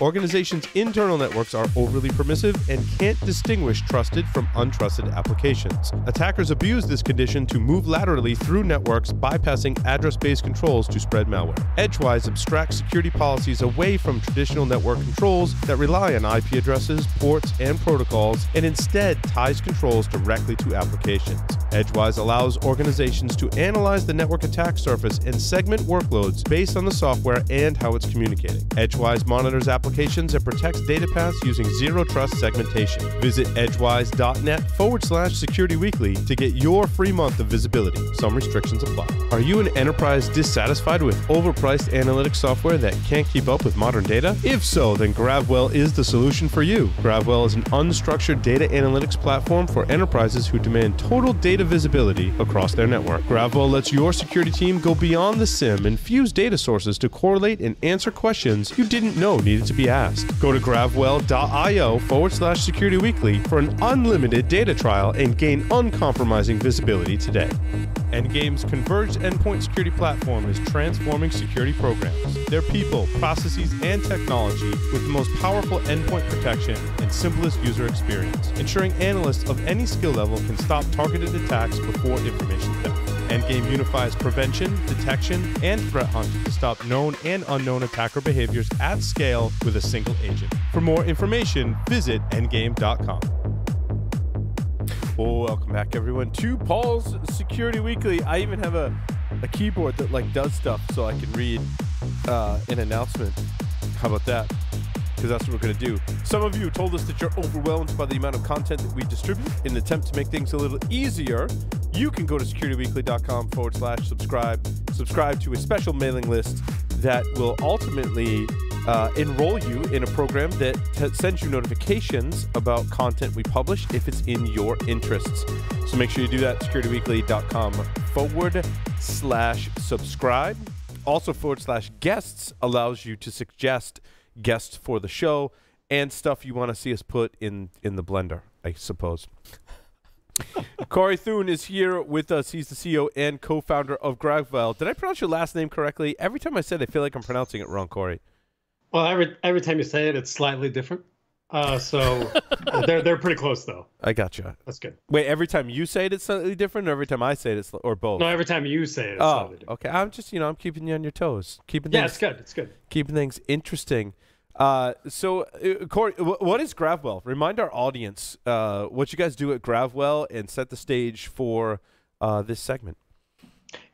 Organizations' internal networks are overly permissive and can't distinguish trusted from untrusted applications. Attackers abuse this condition to move laterally through networks, bypassing address based controls to spread malware. Edgewise abstracts security policies away from traditional network controls that rely on IP addresses, ports, and protocols, and instead ties controls directly to applications. Edgewise allows organizations to analyze the network attack surface and segment workloads based on the software and how it's communicating. Edgewise monitors applications and protects data paths using zero trust segmentation. Visit edgewise.net forward slash security weekly to get your free month of visibility. Some restrictions apply. Are you an enterprise dissatisfied with overpriced analytics software that can't keep up with modern data? If so, then Gravwell is the solution for you. Gravwell is an unstructured data analytics platform for enterprises who demand total data visibility across their network. Gravwell lets your security team go beyond the SIEM and fuse data sources to correlate and answer questions you didn't know needed to be asked. Go to gravwell.io forward slash security weekly for an unlimited data trial and gain uncompromising visibility today. Endgame's converged endpoint security platform is transforming security programs. Their people, processes, and technology with the most powerful endpoint protection and simplest user experience, ensuring analysts of any skill level can stop targeted attacks before information theft. Endgame unifies prevention, detection, and threat hunting to stop known and unknown attacker behaviors at scale with a single agent. For more information, visit endgame.com. Welcome back, everyone, to Paul's Security Weekly. I even have a, a keyboard that like does stuff so I can read uh, an announcement. How about that? Because that's what we're going to do. Some of you told us that you're overwhelmed by the amount of content that we distribute. In an attempt to make things a little easier, you can go to securityweekly.com forward slash subscribe. Subscribe to a special mailing list that will ultimately uh, enroll you in a program that sends you notifications about content we publish if it's in your interests. So make sure you do that. Securityweekly.com forward slash subscribe. Also, forward slash guests allows you to suggest guests for the show and stuff you want to see us put in in the blender, I suppose. Corey Thuen is here with us. He's the CEO and co-founder of Gravwell. Did I pronounce your last name correctly? Every time I said I feel like I'm pronouncing it wrong, Corey. Well, every every time you say it, it's slightly different. Uh, so uh, they're they're pretty close though. I gotcha. That's good. Wait, every time you say it, it's slightly different, or every time I say it, it's or both? No, every time you say it, it's oh, slightly different. okay. I'm just you know I'm keeping you on your toes, keeping Yeah, things it's good. It's good. keeping things interesting. Uh, so, uh, Corey, wh- what is Gravwell? Remind our audience uh, what you guys do at Gravwell and set the stage for uh, this segment.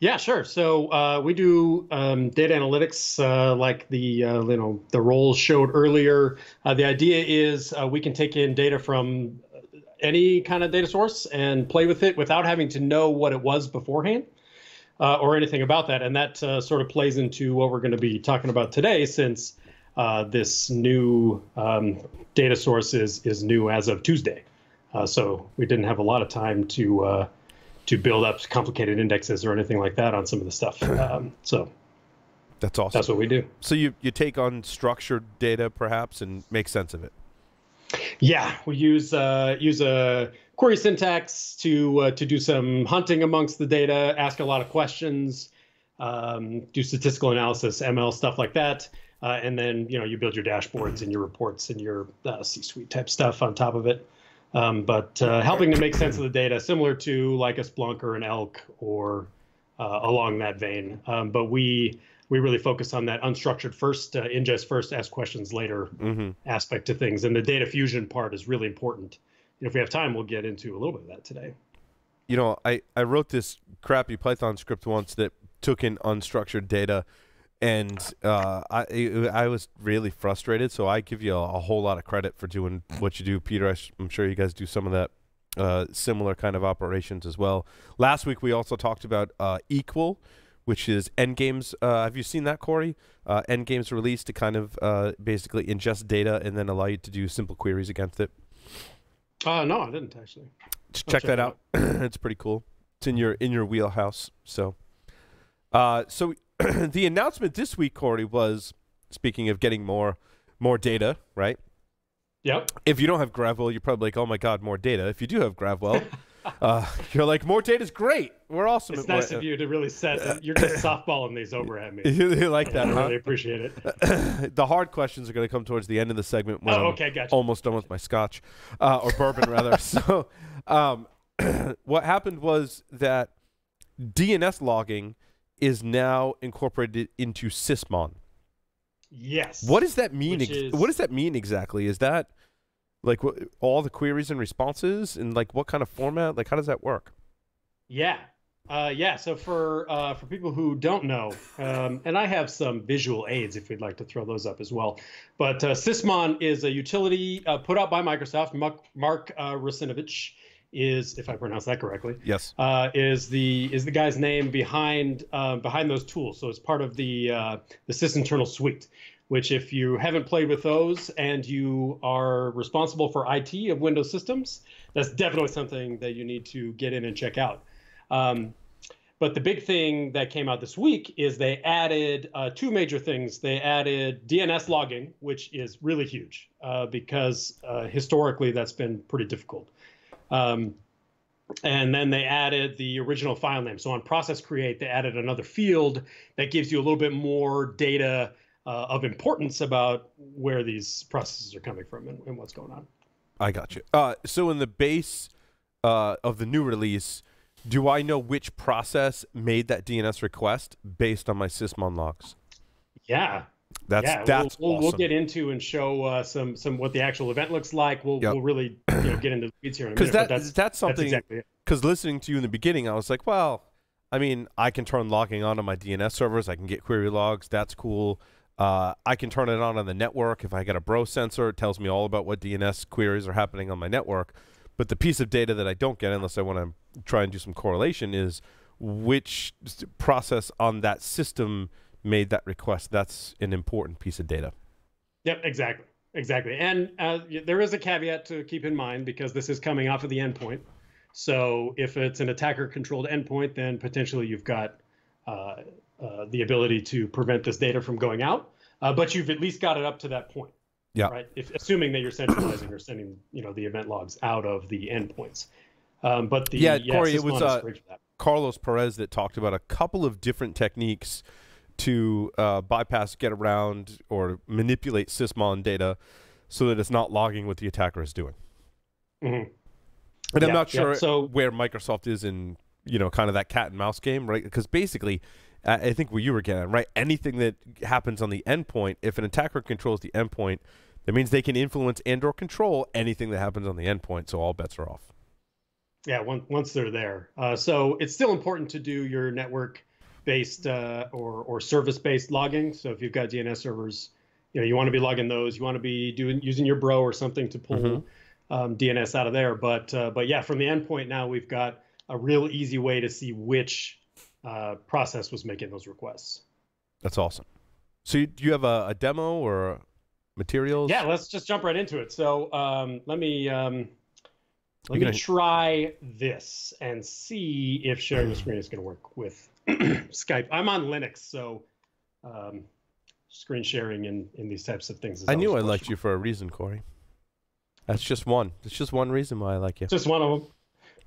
Yeah, sure. So uh, we do um, data analytics, uh, like the uh, you know the rolls showed earlier. Uh, the idea is uh, we can take in data from any kind of data source and play with it without having to know what it was beforehand uh, or anything about that. And that sort of plays into what we're going to be talking about today, since this new um, data source is is new as of Tuesday. So we didn't have a lot of time to to build up complicated indexes or anything like that on some of the stuff. Um, so That's awesome. that's what we do. so you you take on structured data perhaps and make sense of it. Yeah, we use uh, use a query syntax to uh, to do some hunting amongst the data, ask a lot of questions, um, do statistical analysis, ML stuff like that, uh, and then you know you build your dashboards and your reports and your uh, C-suite type stuff on top of it. Um, but uh, helping to make sense of the data, similar to like a Splunk or an Elk or uh, along that vein. Um, but we we really focus on that unstructured first, uh, ingest first, ask questions later Mm-hmm. aspect to things. And the data fusion part is really important. And if we have time, we'll get into a little bit of that today. You know, I I wrote this crappy Python script once that took in unstructured data. And uh, I I was really frustrated, so I give you a, a whole lot of credit for doing what you do, Peter. I sh- I'm sure you guys do some of that uh, similar kind of operations as well. Last week we also talked about uh, EQL, which is Endgame's. Uh, have you seen that, Corey? Uh, Endgame's release to kind of uh, basically ingest data and then allow you to do simple queries against it. Uh, no, I didn't actually. Check check that it out. it's pretty cool. It's in your in your wheelhouse. So, uh, so the announcement this week, Corey, was speaking of getting more more data, right? Yep. If you don't have Gravwell, you're probably like, oh my god, more data. If you do have Gravwell, uh, you're like, more data is great. We're awesome. It's nice of you to really set. You're just softballing these over at me. you, you like that? I huh? really appreciate it. the hard questions are going to come towards the end of the segment when Oh, I'm okay, gotcha. almost done with my scotch uh, or bourbon rather. so, um, what happened was that DNS logging is now incorporated into Sysmon. Yes. What does that mean? Ex- is- what does that mean exactly? Is that like what, all the queries and responses, and like what kind of format? Like how does that work? Yeah. Uh, yeah. So for uh, for people who don't know, um, and I have some visual aids if we'd like to throw those up as well. But uh, Sysmon is a utility uh, put out by Microsoft. Mark, Mark uh, Russinovich is, if I pronounce that correctly, Yes. uh, is the is the guy's name behind uh, behind those tools. So it's part of the uh, the sysinternal suite. Which, if you haven't played with those and you are responsible for IT of Windows systems, that's definitely something that you need to get in and check out. Um, but the big thing that came out this week is they added uh, two major things. They added DNS logging, which is really huge uh, because uh, historically that's been pretty difficult. Um, and then they added the original file name. So on process create, they added another field that gives you a little bit more data uh, of importance about where these processes are coming from and, and what's going on. I got you. Uh, so in the base uh, of the new release, do I know which process made that DNS request based on my Sysmon logs? Yeah, That's yeah, that's we'll, we'll, awesome. we'll get into and show uh, some some what the actual event looks like. We'll Yep. we'll really you know, get into the weeds here because that that's, that's something. Because listening to you in the beginning, I was like, well, I mean, I can turn logging on on my DNS servers. I can get query logs. That's cool. Uh, I can turn it on on the network. If I get a bro sensor, it tells me all about what DNS queries are happening on my network. But the piece of data that I don't get, unless I want to try and do some correlation, is which process on that system made that request. That's an important piece of data. Yep, exactly, exactly. And uh, there is a caveat to keep in mind because this is coming off of the endpoint. So if it's an attacker-controlled endpoint, then potentially you've got uh, uh, the ability to prevent this data from going out. Uh, but you've at least got it up to that point. Yeah. Right. If assuming that you're centralizing or sending, you know, the event logs out of the endpoints. Um, but the Yeah, Corey, it was, uh, great for that. Carlos Perez that talked about a couple of different techniques to uh, bypass, get around, or manipulate Sysmon data so that it's not logging what the attacker is doing. Mhm. And I'm Yeah, not yeah, sure so- where Microsoft is in, you know, kind of that cat and mouse game, right? Because basically, I think what you were getting at, right? Anything that happens on the endpoint, if an attacker controls the endpoint, that means they can influence and or control anything that happens on the endpoint. So all bets are off. Yeah, once once they're there. Uh, so it's still important to do your network-based uh, or or service-based logging. So if you've got DNS servers, you know you want to be logging those. You want to be doing using your Bro or something to pull Mhm. um, DNS out of there. But uh, but yeah, from the endpoint now we've got a real easy way to see which uh, process was making those requests. That's awesome. So you, do you have a, a demo or materials? Yeah, let's just jump right into it. So um, let me um, let You're me gonna- try this and see if sharing the screen is going to work with Skype. I'm on Linux, so um, screen sharing in, in these types of things. Is I knew I liked you for a reason, Corey. That's just one. It's just one reason why I like you. Just one of them.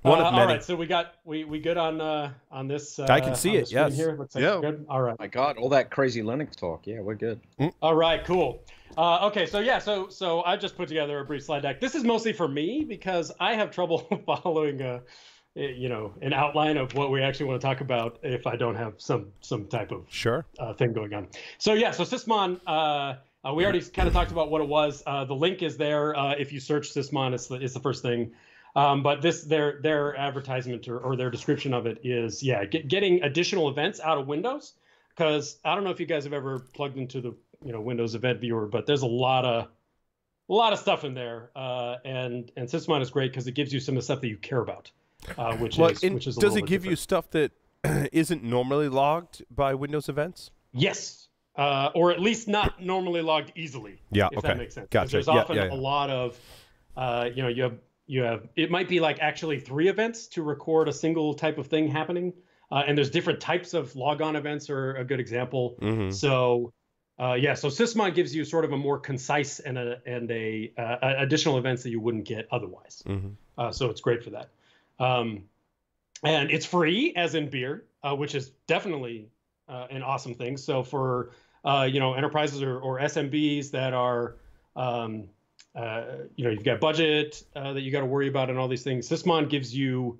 One Uh, of many. right, so we got we we good on uh, on this. Uh, I can see it, screen yes. Here. Looks like Yeah. we're good. All right. My God, all that crazy Linux talk. Yeah, we're good. All right, cool. Uh, okay, so yeah, so so I just put together a brief slide deck. This is mostly for me because I have trouble following a, you know, an outline of what we actually want to talk about if I don't have some some type of Sure. uh, thing going on. So yeah, so Sysmon, uh, uh, we already kind of talked about what it was. Uh, the link is there. Uh, if you search Sysmon, it's the, it's the first thing. Um, but this their their advertisement or, or their description of it is yeah, get, getting additional events out of Windows. Because I don't know if you guys have ever plugged into the you know Windows Event Viewer, but there's a lot of a lot of stuff in there, uh, and and Sysmon is great because it gives you some of the stuff that you care about, uh, which Well, is which is a does it give you stuff that isn't normally logged by Windows events? Yes. Uh, or at least not normally logged easily. Yeah, If okay. that makes sense. Gotcha. There's Yeah, often yeah, yeah. a lot of, uh, you know, you have you have it might be like actually three events to record a single type of thing happening, uh, and there's different types of logon events are a good example. Mm-hmm. So, uh, yeah, so Sysmon gives you sort of a more concise and a and a uh, additional events that you wouldn't get otherwise. Mm-hmm. Uh, so it's great for that. Um, and it's free, as in beer, uh, which is definitely uh, an awesome thing. So for uh, you know enterprises or, or SMBs that are um, uh, you know you've got budget uh, that you got to worry about and all these things, Sysmon gives you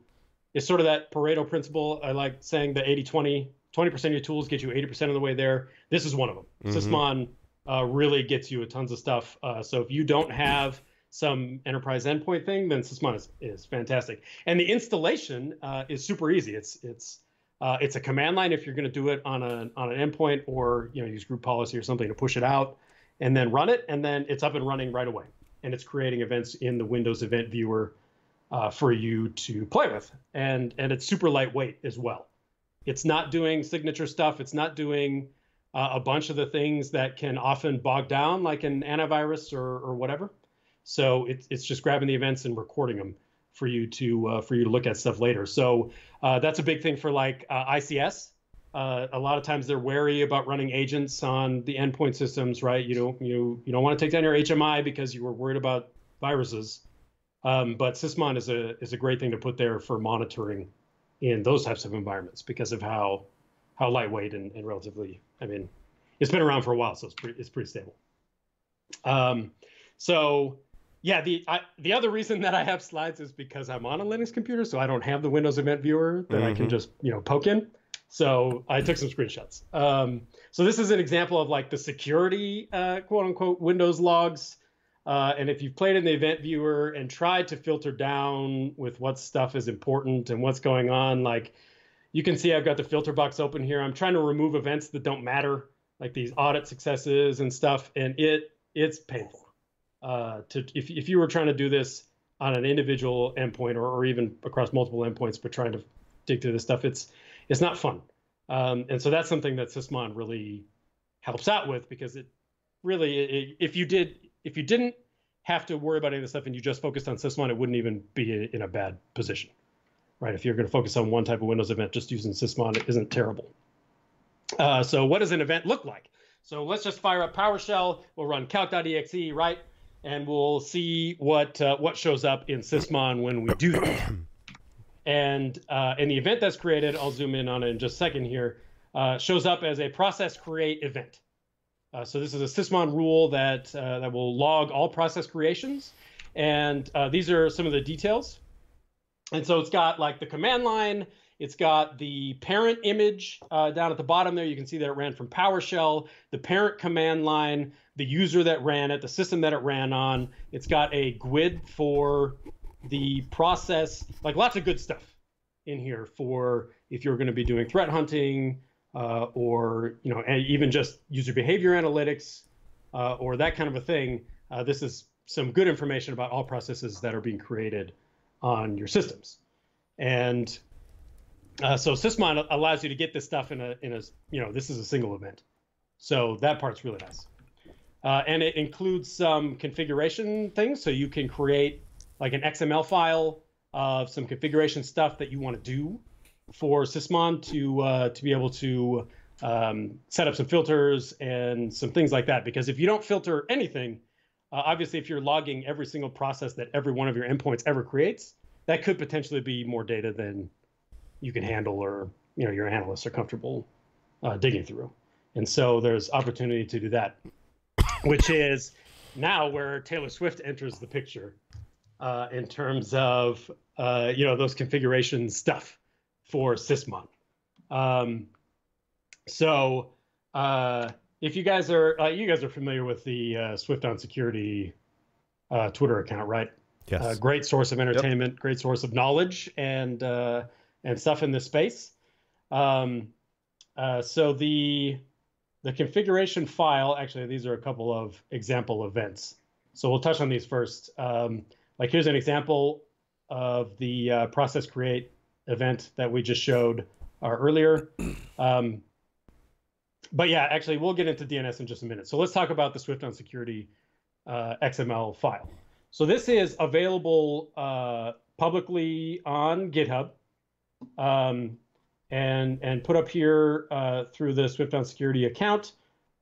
it's sort of that Pareto principle. I like saying the 80 20 20% of your tools get you 80% of the way there. This is one of them. Mm-hmm. Sysmon uh, really gets you a tons of stuff. so if you don't have some enterprise endpoint thing, then Sysmon is, is fantastic. And the installation uh, is super easy. It's it's uh, it's a command line if you're going to do it on a on an endpoint or you know use group policy or something to push it out, and then run it, and then it's up and running right away. And it's creating events in the Windows Event Viewer uh, for you to play with, and and it's super lightweight as well. It's not doing signature stuff. It's not doing uh, a bunch of the things that can often bog down like an antivirus or or whatever. So it's it's just grabbing the events and recording them for you to uh, for you to look at stuff later. So uh, that's a big thing for like uh, ICS. Uh, a lot of times they're wary about running agents on the endpoint systems, right? You don't you you don't want to take down your HMI because you were worried about viruses. Um, but Sysmon is a is a great thing to put there for monitoring in those types of environments because of how how lightweight and, and relatively. I mean, it's been around for a while, so it's pretty it's pretty stable. Um, so yeah, the I, the other reason that I have slides is because I'm on a Linux computer, so I don't have the Windows Event Viewer that mm-hmm. I can mm-hmm. just you know poke in. So I took some screenshots. Um, so this is an example of like the security uh, quote unquote Windows logs. Uh, and if you've played in the event viewer and tried to filter down with what stuff is important and what's going on, like you can see I've got the filter box open here. I'm trying to remove events that don't matter, like these audit successes and stuff, and it it's painful uh, to if if you were trying to do this on an individual endpoint or, or even across multiple endpoints, but trying to dig through this stuff, it's it's not fun. Um, and so that's something that Sysmon really helps out with because it really it, if you did if you didn't have to worry about any of this stuff and you just focused on Sysmon, it wouldn't even be in a bad position, right? If you're going to focus on one type of Windows event, just using Sysmon it isn't terrible. Uh, so what does an event look like? So let's just fire up PowerShell. We'll run calc.exe, right? And we'll see what uh, what shows up in Sysmon when we do that. and uh, in the event that's created, I'll zoom in on it in just a second here, uh, shows up as a process create event. Uh, so this is a Sysmon rule that uh, that will log all process creations, and uh, these are some of the details. And so it's got like the command line, it's got the parent image uh, down at the bottom there. You can see that it ran from PowerShell, the parent command line, the user that ran it, the system that it ran on. It's got a GUID for the process, like lots of good stuff in here for if you're going to be doing threat hunting uh, or you know even just user behavior analytics uh, or that kind of a thing. Uh, this is some good information about all processes that are being created on your systems. And uh, so Sysmon allows you to get this stuff in a in a you know this is a single event, so that part's really nice, uh, and it includes some configuration things. So you can create like an XML file of some configuration stuff that you want to do for Sysmon to uh, to be able to um, set up some filters and some things like that. Because if you don't filter anything, uh, obviously if you're logging every single process that every one of your endpoints ever creates, that could potentially be more data than you can handle or you know your analysts are comfortable uh, digging through. And so there's opportunity to do that, which is now where Taylor Swift enters the picture uh, in terms of uh, you know those configuration stuff for Sysmon. Um, so uh, if you guys are uh, you guys are familiar with the uh, Swift on Security uh, Twitter account, right? Yes. great source of entertainment, yep. great source of knowledge, and and stuff in this space. Um, uh, so the the configuration file, actually, these are a couple of example events. So we'll touch on these first. Um, like here's an example of the uh, process create event that we just showed uh, earlier. Um, but yeah, actually, we'll get into DNS in just a minute. So let's talk about the Swift on Security uh, XML file. So this is available uh, publicly on GitHub um, and and put up here uh, through the Swift on Security account.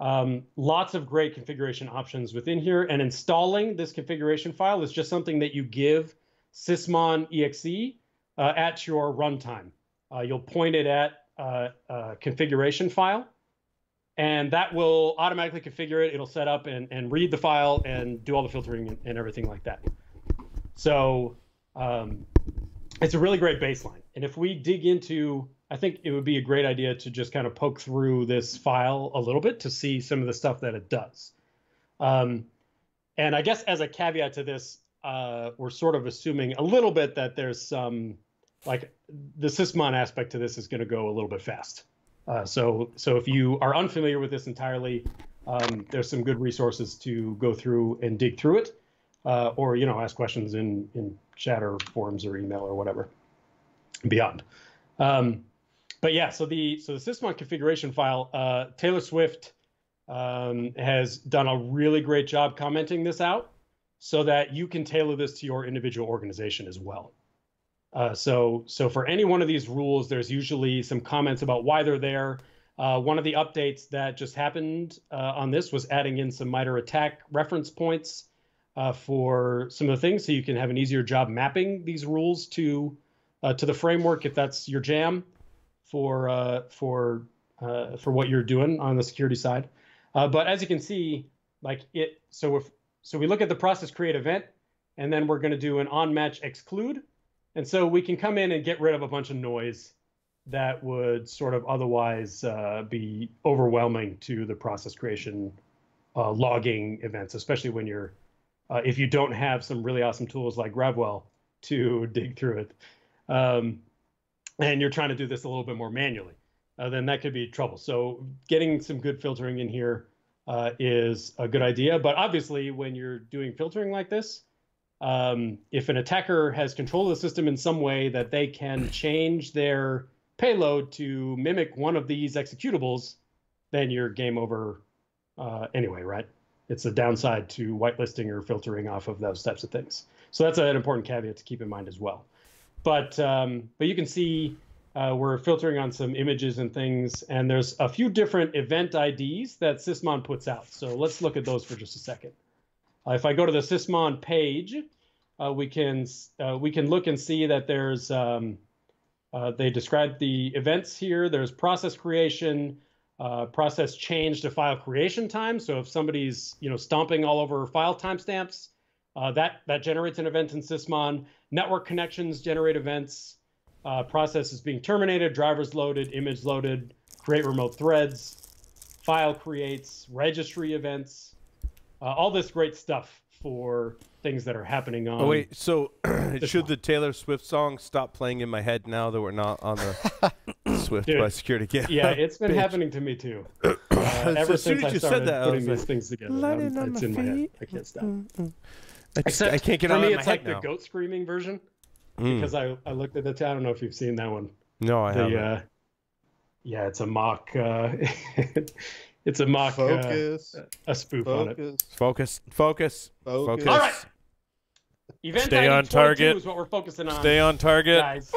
Um, lots of great configuration options within here, and installing this configuration file is just something that you give Sysmon exe uh, at your runtime. Uh, you'll point it at uh, a configuration file, and that will automatically configure it. It'll set up and, and read the file and do all the filtering and, and everything like that. So um, it's a really great baseline. And if we dig into, I think it would be a great idea to just kind of poke through this file a little bit to see some of the stuff that it does. Um, and I guess as a caveat to this, uh, we're sort of assuming a little bit that there's some, like the sysmon aspect to this is going to go a little bit fast. Uh, so, so if you are unfamiliar with this entirely, um, there's some good resources to go through and dig through it, uh, or you know, ask questions in in chat or forums or email or whatever. Beyond, um, but yeah. So the so the sysmon configuration file, uh, Taylor Swift um, has done a really great job commenting this out, so that you can tailor this to your individual organization as well. Uh, so, so for any one of these rules, there's usually some comments about why they're there. Uh, one of the updates that just happened uh, on this was adding in some MITRE ATT&CK reference points uh, for some of the things, so you can have an easier job mapping these rules to uh, to the framework if that's your jam for uh, for for what you're doing on the security side. but as you can see, like it, so if so, we look at the process create event, and then we're going to do an on match exclude and so we can come in and get rid of a bunch of noise that would sort of otherwise uh, be overwhelming to the process creation uh, logging events, especially when you're, uh, if you don't have some really awesome tools like Gravwell to dig through it, um, and you're trying to do this a little bit more manually, uh, then that could be trouble. So getting some good filtering in here uh, is a good idea. But obviously, when you're doing filtering like this, um, if an attacker has control of the system in some way that they can change their payload to mimic one of these executables, then you're game over uh, anyway, right? It's a downside to whitelisting or filtering off of those types of things. So that's an important caveat to keep in mind as well. But um, but you can see uh, we're filtering on some images and things, and there's a few different event IDs that Sysmon puts out. So let's look at those for just a second. Uh, if I go to the Sysmon page, uh, we can uh, we can look and see that there's um, uh, they describe the events here. There's process creation, uh, process change to file creation time. So if somebody's you know stomping all over file timestamps, uh, that that generates an event in Sysmon. Network connections generate events. process is being terminated. Drivers loaded. Image loaded. Create remote threads. File creates. Registry events uh, all this great stuff for things that are happening on. Oh wait, so should the Taylor Swift song stop playing in my head now that we're not on the Swift Dude, by security? Yeah, yeah, it's been happening to me too. Uh, ever as soon since as I you started said that, putting these things together, "Landing I'm- it's in my head. I can't stop. I, just, Except I can't get for it me, out of it's my like head the goat screaming version Mm. because I, I looked at the. I don't know if you've seen that one. No, I haven't. Uh, yeah, it's a mock. Uh, it's a mock. Uh, Focus. a spoof on it. Focus. Focus, focus, Focus. focus. All right. Event Stay on target. is what we're focusing on. Stay on target. guys.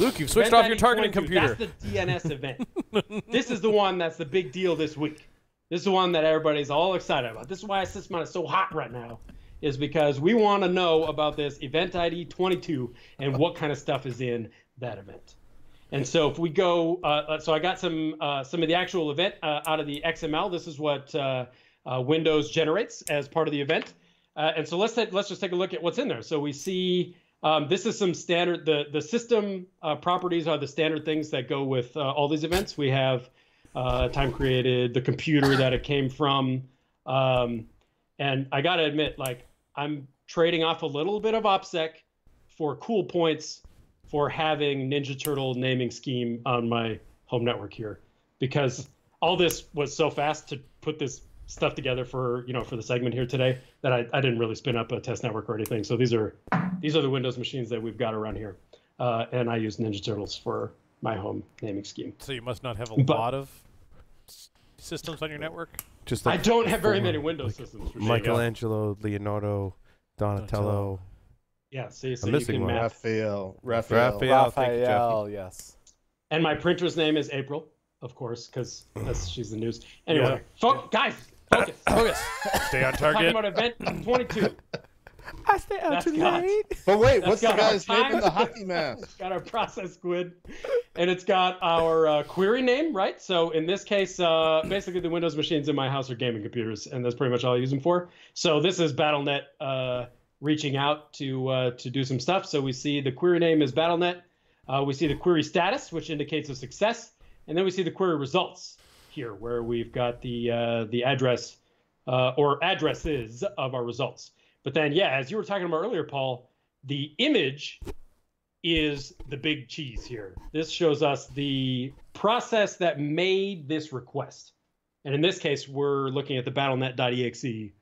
Luke, you've switched Event off your targeting 22, computer. That's the DNS event. this is the one that's the big deal this week. This is the one that everybody's all excited about. This is why Sysmon is so hot right now, is because we want to know about this event ID 22 and what kind of stuff is in that event. And so if we go, uh, uh, so I got some uh, some of the actual event uh, out of the XML. This is what uh, uh, Windows generates as part of the event. And so let's let's just take a look at what's in there. So we see um, this is some standard. The the system properties are the standard things that go with all these events. We have time created, the computer that it came from, um, and I got to admit, like I'm trading off a little bit of OPSEC for cool points for having Ninja Turtle naming scheme on my home network here, because all this was so fast to put this stuff together for you know for the segment here today that I, I didn't really spin up a test network or anything. So these are these are the Windows machines that we've got around here, uh, and I use Ninja Turtles for my home naming scheme. So you must not have a But- lot of systems on your network. Just like I don't have very many Windows systems. For sure. Michelangelo, Leonardo, Donatello. Yeah, see, so I'm you missing can one. map. Raphael. Raphael. Raphael. thank you, yes. And my printer's name is April, of course, because she's the news. Anyway, fo- guys, focus. Focus. Stay on target. Talking target. about event 22. I stay out too late. But wait, That's what's the got our guy's name in the hockey mask? It's got our process GUID, and it's got our uh, query name, right? So in this case, uh, basically the Windows machines in my house are gaming computers, and that's pretty much all I use them for. So this is BattleNet uh, reaching out to uh, to do some stuff. So we see the query name is BattleNet. Uh, we see the query status, which indicates a success, and then we see the query results here, where we've got the uh, the address uh, or addresses of our results. But then, yeah, as you were talking about earlier, Paul, the image is the big cheese here. This shows us the process that made this request. And in this case, we're looking at the battlenet.exe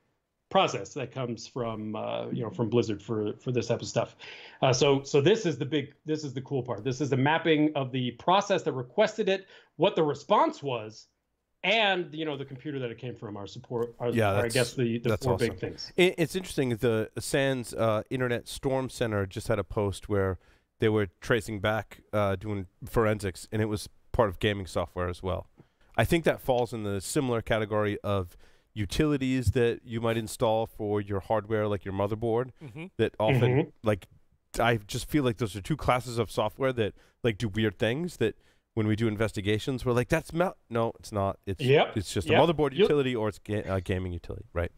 process that comes from uh, you know from Blizzard for for this type of stuff. Uh, so so this is the big this is the cool part. This is the mapping of the process that requested it, what the response was, and you know the computer that it came from. Our support, our, Yeah, our, I guess the the that's four awesome. big things. It, it's interesting. The SANS uh, Internet Storm Center just had a post where they were tracing back, uh, doing forensics, and it was part of gaming software as well. I think that falls in the similar category of utilities that you might install for your hardware, like your motherboard. Mm-hmm. That often, Mhm. like, I just feel like those are two classes of software that like do weird things. That when we do investigations, we're like, that's mel-. no, it's not. It's Yep, it's just yep. a motherboard You'll- utility or it's ga- uh, gaming utility, right?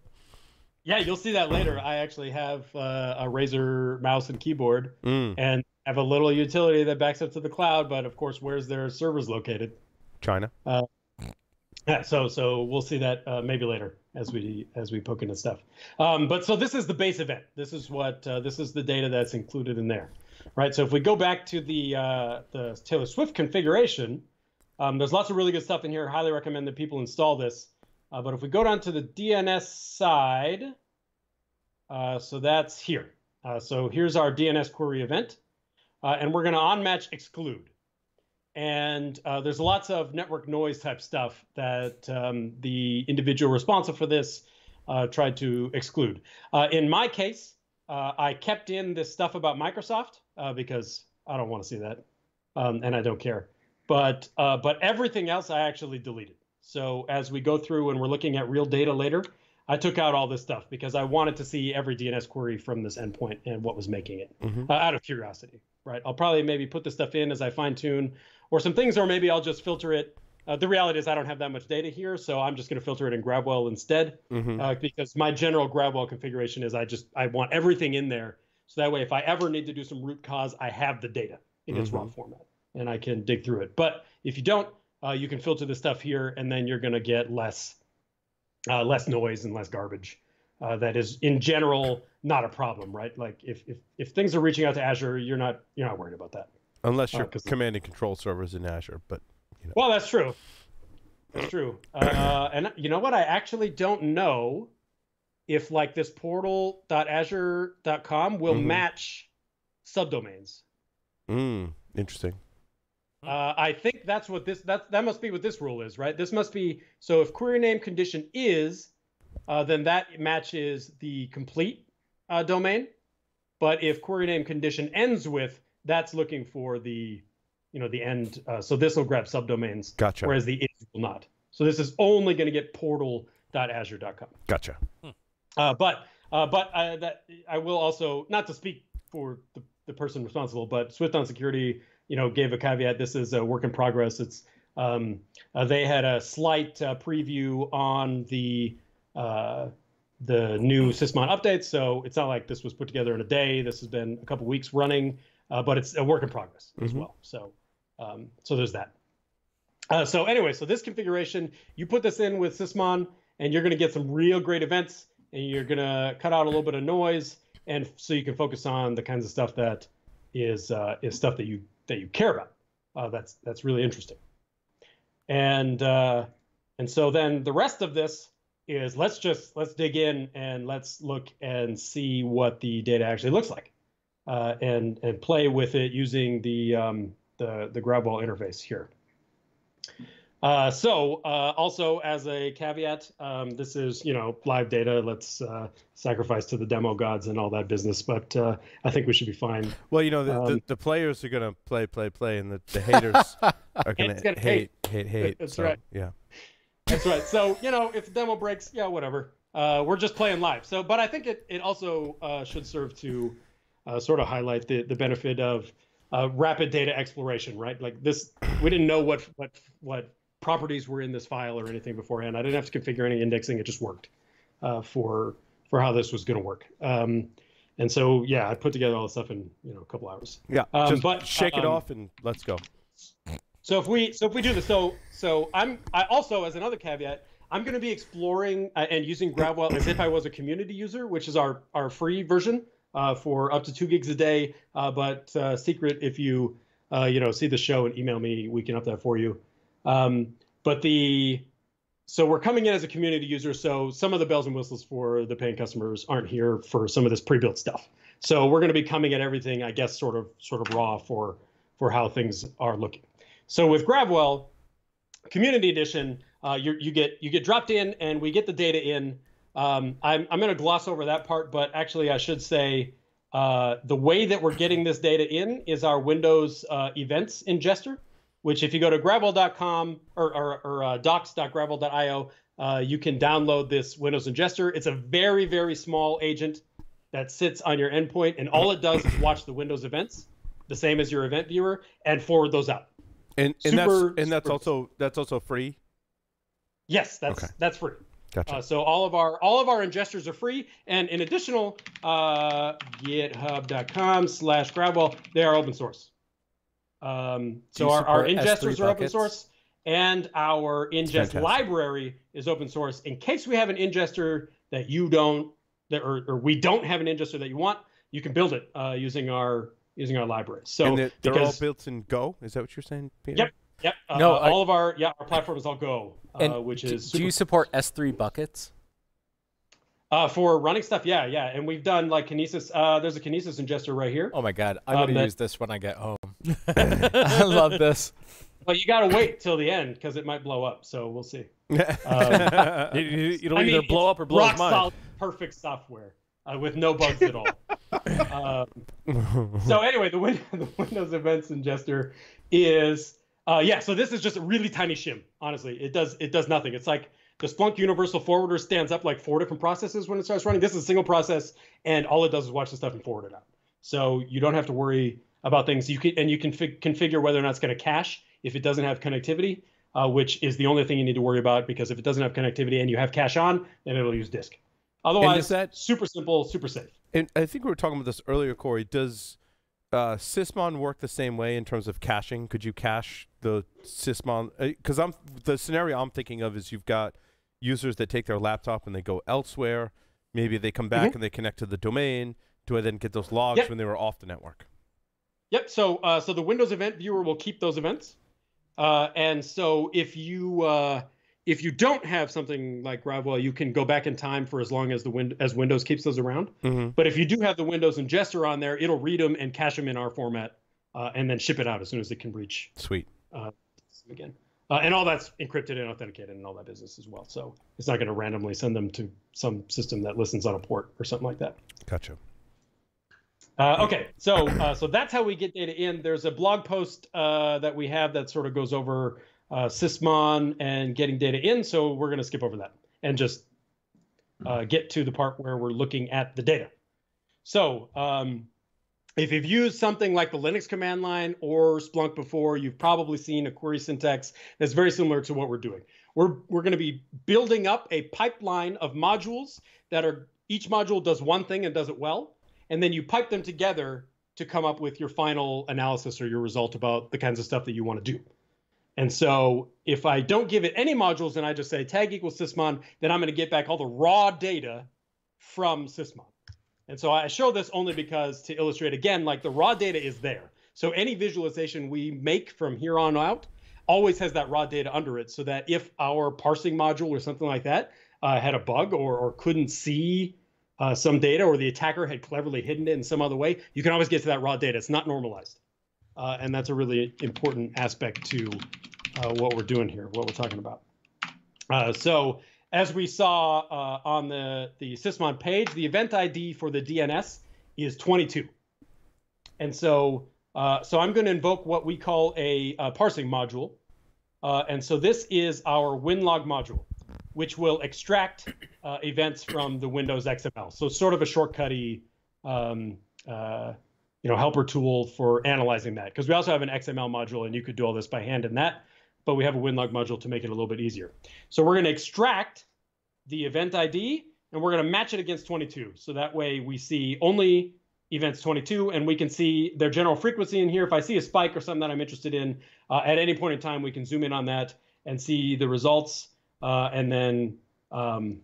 Yeah, you'll see that later. I actually have uh, a Razer mouse and keyboard, Mm, and have a little utility that backs up to the cloud. But of course, where's their servers located? China. Yeah, so so we'll see that uh, maybe later as we as we poke into stuff. Um, but so this is the base event. This is what uh, this is the data that's included in there, right? So if we go back to the uh, the Taylor Swift configuration, um, there's lots of really good stuff in here. Highly recommend that people install this. Uh, but if we go down to the DNS side, uh, so that's here. Uh, so here's our DNS query event, uh, and we're going to onmatch exclude and uh, there's lots of network noise type stuff that um, the individual responsible for this tried to exclude. In my case, I kept in this stuff about Microsoft uh, because I don't want to see that, um, and I don't care. But uh, but everything else I actually deleted. So as we go through and we're looking at real data later, I took out all this stuff because I wanted to see every DNS query from this endpoint and what was making it Mhm. uh, out of curiosity. Right. I'll probably maybe put this stuff in as I fine tune or some things, or maybe I'll just filter it. Uh, the reality is I don't have that much data here, so I'm just going to filter it in Gravwell instead, Mhm. uh, because my general Gravwell configuration is I just I want everything in there, so that way if I ever need to do some root cause, I have the data in its raw format and I can dig through it. But if you don't, uh, you can filter the stuff here, and then you're going to get less uh, less noise and less garbage. Uh, that is in general not a problem, right? Like if, if if things are reaching out to Azure, you're not you're not worried about that. Unless Uh, you're 'cause- command and control servers in Azure, but you know. Well, that's true. That's true. Uh, and you know what? I actually don't know if like this portal.azure.com will Mhm. match subdomains. mm, interesting. Uh, I think that's what this that that must be what this rule is, right? This must be so. If query name condition is, uh, then that matches the complete uh, domain. But if query name condition ends with, that's looking for the, you know, the end. Uh, so this will grab subdomains, Gotcha. whereas the is will not. So this is only going to get portal.azure.com. Gotcha. Uh, but uh, but uh, that I will also not to speak for the, the person responsible, but Swift on Security, you know, gave a caveat. This is a work in progress. It's um, uh, they had a slight uh, preview on the uh, the new Sysmon updates, so it's not like this was put together in a day. This has been a couple weeks running, uh, but it's a work in progress as Mhm. well. So um, so there's that. Uh, so anyway, so this configuration, you put this in with Sysmon, and you're going to get some real great events, and you're going to cut out a little bit of noise, and so you can focus on the kinds of stuff that is uh, is stuff that you that you care about. Uh, that's that's really interesting. And uh, and so then the rest of this is let's just let's dig in and let's look and see what the data actually looks like, uh, and and play with it using the um, the the Gravwell interface here. Uh, so uh, also as a caveat, um, this is you know live data. Let's uh, sacrifice to the demo gods and all that business. But uh, I think we should be fine. Well, you know, the, the, Um, the players are going to play, play, play, and the, the haters are going to gonna hate, hate, hate. That's so, right. Yeah. That's right. So you know if the demo breaks, yeah, whatever. uh, we're just playing live. So, but I think it it also uh, should serve to uh, sort of highlight the the benefit of uh, rapid data exploration, right? Like this, we didn't know what what what properties were in this file or anything beforehand. I didn't have to configure any indexing; it just worked uh, for for how this was going to work. Um, and so, yeah, I put together all the stuff in you know a couple hours. Yeah, Um, just but, shake it um, off and let's go. So if we so if we do this, so so I'm I also as another caveat, I'm going to be exploring uh, and using Gravwell as if I was a community user, which is our our free version uh, for up to two gigs a day. Uh, but uh, secret, if you uh, you know see the show and email me, we can up that for you. Um, but the so we're coming in as a community user, so some of the bells and whistles for the paying customers aren't here for some of this pre-built stuff. So we're going to be coming at everything, I guess, sort of sort of raw for for how things are looking. So with Gravwell, Community Edition, uh, you you get you get dropped in, and we get the data in. Um, I'm I'm going to gloss over that part, but actually I should say uh, the way that we're getting this data in is our Windows uh, events ingester, which if you go to Gravwell.com or or, or uh, docs.gravwell.io, uh, you can download this Windows ingester. It's a very very small agent that sits on your endpoint, and all it does is watch the Windows events, the same as your event viewer, and forward those out. And and super- that's and that's also that's also free. Yes, that's Okay. that's free. Gotcha. Uh, so all of our all of our ingesters are free, and in additional, uh, GitHub.com slash Gravwell, they are open source. Um, so our, our support S3 ingesters are open source, and our ingest library is open source. In case we have an ingester that you don't, that or, or we don't have an ingester that you want, you can build it uh, using our using our library. So and they're, they're all built in Go. Is that what you're saying, Peter? Yep. Yep. Uh, No, I- all of our yeah our platform is all Go, uh, which is do super you support S3 buckets? Uh, for running stuff, yeah, yeah, and we've done like Kinesis. Uh, there's a Kinesis ingester right here. Oh my god, I'm Um, gonna that- use this when I get home. I love this. But you gotta wait till the end because it might blow up. So we'll see. You, you- it'll I either mean, blow up or blow rock his mind. solid, perfect software uh, with no bugs at all. um, so anyway, the, win- the Windows Events ingester is uh, yeah. So this is just a really tiny shim. Honestly, it does it does nothing. It's like the Splunk Universal Forwarder stands up like four different processes when it starts running. This is a single process, and all it does is watch the stuff and forward it out. So you don't have to worry about things. You can and you can fig- configure whether or not it's going to cache if it doesn't have connectivity, uh, which is the only thing you need to worry about because if it doesn't have connectivity and you have cache on, then it'll use disk. Otherwise, that- super simple, super safe. and I think we were talking about this earlier, Corey. Does uh, Sysmon work the same way in terms of caching? Could you cache the Sysmon? Because I'm the scenario I'm thinking of is you've got users that take their laptop and they go elsewhere. Maybe they come back Mhm. and they connect to the domain. Do I then get those logs Yep. when they were off the network? Yep. So uh, so the Windows Event Viewer will keep those events, uh, and so if you uh, if you don't have something like Gravwell, you can go back in time for as long as the win- as Windows keeps those around. Mm-hmm. But if you do have the Windows and ingester on there, it'll read them and cache them in our format, uh, and then ship it out as soon as it can reach Sweet. again. Uh, and all that's encrypted and authenticated and all that business as well. So it's not going to randomly send them to some system that listens on a port or something like that. Gotcha. Uh, okay, so uh, so that's how we get data in. There's a blog post uh, that we have that sort of goes over uh, Sysmon and getting data in. So we're going to skip over that and just uh, get to the part where we're looking at the data. So um, if you've used something like the Linux command line or Splunk before, you've probably seen a query syntax that's very similar to what we're doing. We're we're going to be building up a pipeline of modules that are each module does one thing and does it well and then you pipe them together to come up with your final analysis or your result about the kinds of stuff that you want to do. And so if I don't give it any modules and I just say tag equals sysmon, then I'm going to get back all the raw data from sysmon. And so I show this only because to illustrate again, like the raw data is there. So any visualization we make from here on out always has that raw data under it so that if our parsing module or something like that uh, had a bug or, or couldn't see uh, some data or the attacker had cleverly hidden it in some other way, you can always get to that raw data. It's not normalized. Uh, and that's a really important aspect to uh, what we're doing here, what we're talking about. Uh, so as we saw uh, on the, the Sysmon page, the event ID for the DNS is 22. And so, uh, so I'm going to invoke what we call a, uh parsing module. Uh, and so this is our winlog module. which will extract uh, events from the Windows XML. So sort of a shortcutty, um, uh, you know, helper tool for analyzing that. Because we also have an XML module, and you could do all this by hand in that, but we have a WinLog module to make it a little bit easier. So we're going to extract the event ID, and we're going to match it against 22. So that way we see only events 22, and we can see their general frequency in here. If I see a spike or something that I'm interested in, uh, at any point in time, we can zoom in on that and see the results, uh, and then um,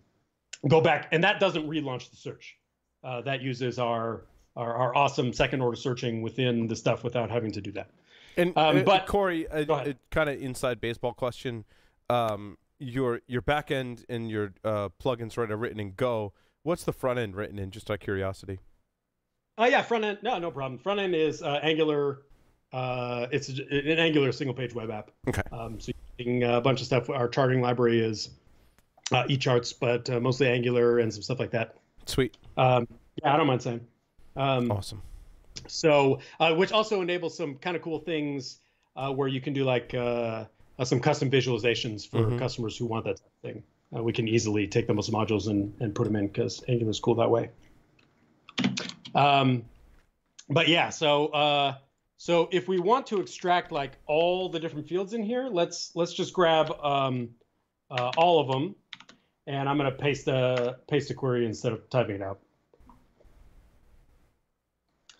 go back. And that doesn't relaunch the search. Uh, that uses our, our, our awesome second order searching within the stuff without having to do that. And Um, uh, but- Corey, a, ahead. kind of inside baseball question. Um, your your back end and your uh, plugins right are written in Go. What's the front end written in? Just out of curiosity. Oh yeah, front end. No, no problem. Front end is uh, Angular. Uh, it's an Angular single page web app. Okay. Um, so you're a bunch of stuff. Our charting library is uh, eCharts, but uh, mostly Angular and some stuff like that. Sweet. Um, yeah, I don't mind saying. Um, Awesome. So, uh, which also enables some kind of cool things uh, where you can do like uh, uh, some custom visualizations for Mhm. customers who want that type of thing. Uh, we can easily take those modules and, and put them in because Angular is cool that way. Um, but yeah, so uh, so if we want to extract like all the different fields in here, let's let's just grab um, uh, all of them, and I'm gonna paste a paste a query instead of typing it out.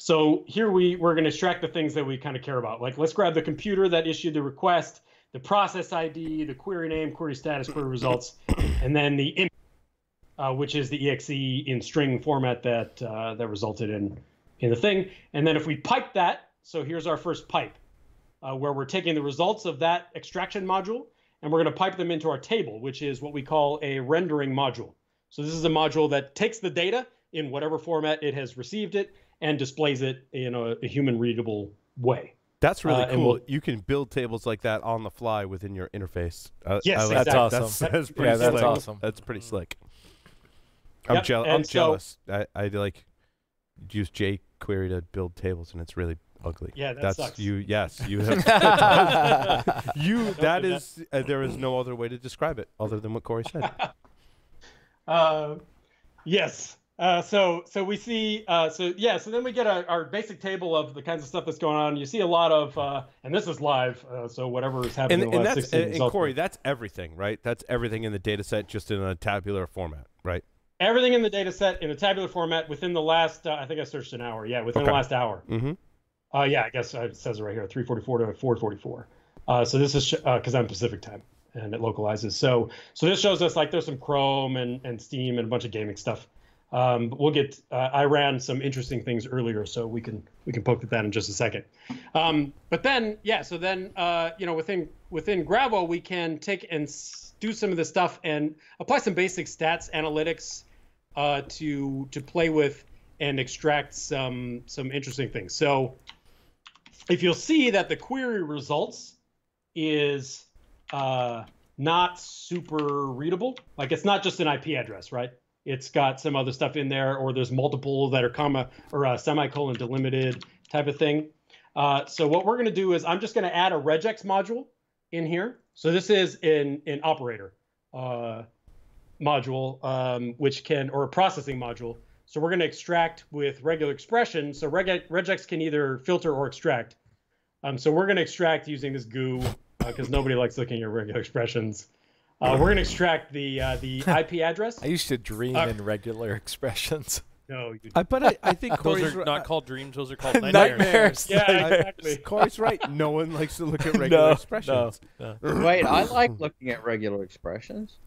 So here we we're going to extract the things that we kind of care about. Like let's grab the computer that issued the request, the process ID, the query name, query status, query results, and then the image, uh, which is the exe in string format that uh, that resulted in in the thing. And then if we pipe that, so here's our first pipe, uh, where we're taking the results of that extraction module and we're going to pipe them into our table, which is what we call a rendering module. So this is a module that takes the data in whatever format it has received it and displays it in a, a human readable way. That's really Uh, cool. we'll- you can build tables like that on the fly within your interface. Uh, Yes, I exactly. That's That's, awesome. that's pretty Yeah, that's slick. awesome. That's pretty slick. I'm, Yep, jeal- I'm so- jealous. I, I like use jQuery to build tables, and it's really ugly. Yeah, that that's sucks. you. Yes, you have. you. That that. is. Uh, there is no other way to describe it other than what Corey said. Uh, yes. Uh, so so we see uh, so yeah so then we get our, our basic table of the kinds of stuff that's going on. You see a lot of uh, and this is live, uh, so whatever is happening and, in the and last that's 16 and, and Corey, that's everything, right? That's everything in the data set, just in a tabular format, right? everything in the data set in a tabular format within the last uh, I think I searched an hour. Yeah, within Okay. the last hour. Mm-hmm. Uh, yeah, I guess it says it right here, 344 to 444. Uh, so this is because I'm Pacific time and it localizes. So so this shows us like there's some Chrome and, and Steam and a bunch of gaming stuff. Um, we'll get. Uh, I ran some interesting things earlier, so we can we can poke at that in just a second. Um, but then yeah, so then uh, you know within within Gravwell we can take and do some of the stuff and apply some basic stats analytics uh, to to play with and extract some some interesting things. So if you'll see that the query results is uh, not super readable, like it's not just an IP address, right? It's got some other stuff in there, or there's multiple that are comma or uh, semicolon delimited type of thing. Uh, so what we're going to do is I'm just going to add a regex module in here. So this is an an operator uh, module, um, which can or a processing module. So we're going to extract with regular expression. So reg- regex can either filter or extract. Um, so we're going to extract using this goo because nobody likes looking at regular expressions. Uh, we're going to extract the uh, the IP address. I used to dream Uh, in regular expressions. No, you. I, but I, I think Those are ri- not I- called dreams; those are called nightmares. Nightmares. Yeah, I- exactly. Corey's right. No one likes to look at regular No, expressions. no. no. Wait, I like looking at regular expressions.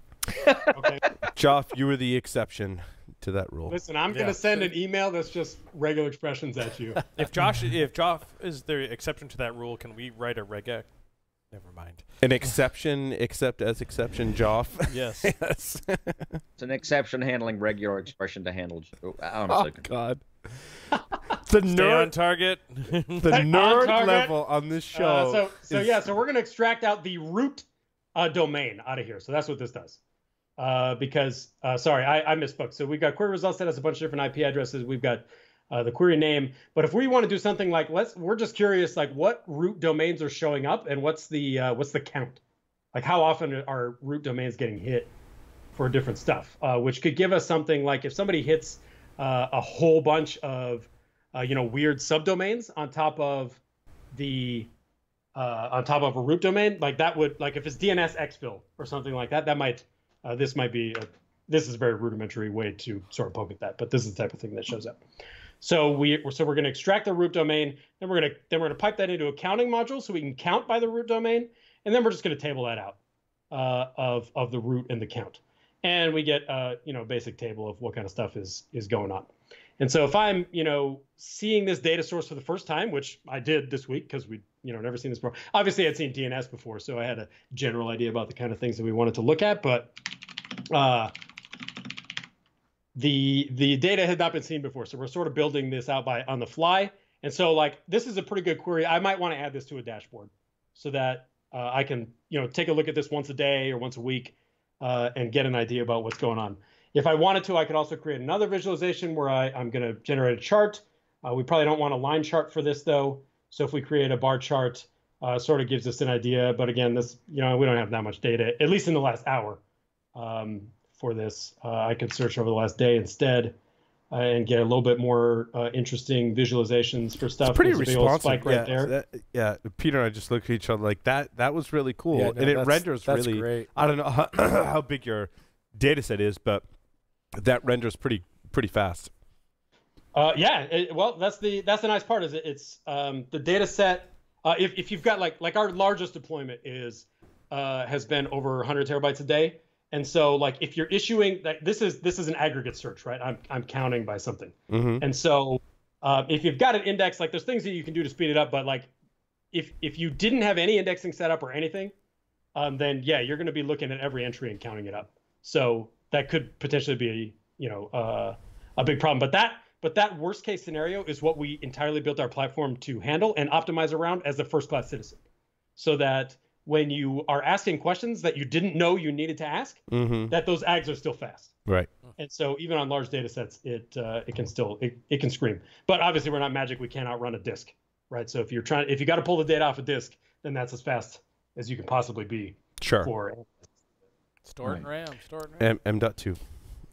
Okay. Joff, you were the exception to that rule. Listen, I'm Yeah. going to send an email that's just regular expressions at you. If Joff, if Joff is the exception to that rule, can we write a reggae? Never mind. An exception, except as exception, Joff. Yes. yes. It's an exception handling regular expression to handle. Oh, oh so. God. the Stay on nerd, target. the On nerd target. level on this show. Uh, so so is- yeah, so we're going to extract out the root uh, domain out of here. So that's what this does. Uh, because uh, sorry, I, I misspoke. So we've got query results that has a bunch of different IP addresses. We've got uh, the query name. But if we want to do something like let's, we're just curious, like what root domains are showing up and what's the uh, what's the count? Like how often are root domains getting hit? for different stuff, uh, which could give us something like if somebody hits uh, a whole bunch of uh, you know weird subdomains on top of the uh, on top of a root domain, like that would like if it's DNS exfil or something like that, that might this might be a, this is a very rudimentary way to sort of poke at that, but this is the type of thing that shows up. So we so we're going to extract the root domain, then we're going to then we're going to pipe that into a counting module so we can count by the root domain, and then we're just going to table that out uh, of of the root and the count, and we get a you know basic table of what kind of stuff is is going on. And so if I'm you know seeing this data source for the first time, which I did this week because we you know never seen this before. Obviously, I'd seen DNS before, so I had a general idea about the kind of things that we wanted to look at, but uh, the the data had not been seen before. So we're sort of building this out by on the fly. And so like this is a pretty good query. I might want to add this to a dashboard so that uh, i can you know take a look at this once a day or once a week uh, and get an idea about what's going on. If i wanted to i could also create another visualization where I, i'm going to generate a chart. Uh, we probably don't want a line chart for this though. So if we create a bar chart uh, sort of gives us an idea. But again this you know we don't have that much data at least in the last hour. Um, for this. Uh, I could search over the last day instead uh, and get a little bit more uh, interesting visualizations for stuff. It's pretty There's a big old responsive. spike right yeah, there. that- yeah, Peter and I just looked at each other like that. That was really cool, Yeah, no, and it that's- renders that's really. great. I don't know how, how big your data set is, but that renders pretty pretty fast. Uh, yeah, it, well, that's the that's the nice part is it, it's um, the data set. Uh, if if you've got like like our largest deployment is uh, has been over 100 terabytes a day, and so like if you're issuing like this is this is an aggregate search, right? I'm I'm counting by something, Mm-hmm. and so uh, if you've got an index, like there's things that you can do to speed it up, but like if if you didn't have any indexing set up or anything, um, then yeah, you're going to be looking at every entry and counting it up. So that could potentially be you know uh, a big problem. But that but that worst case scenario is what we entirely built our platform to handle and optimize around as a first class citizen, so that when you are asking questions that you didn't know you needed to ask, Mm-hmm. that those ags are still fast. Right. And so even on large data sets, it uh, it can still it, it can scream. But obviously we're not magic. We can't outrun a disk, right? So if you're trying if you got to pull the data off a disk, then that's as fast as you can possibly be Sure. for Store it in RAM. Store it in RAM. M M dot two.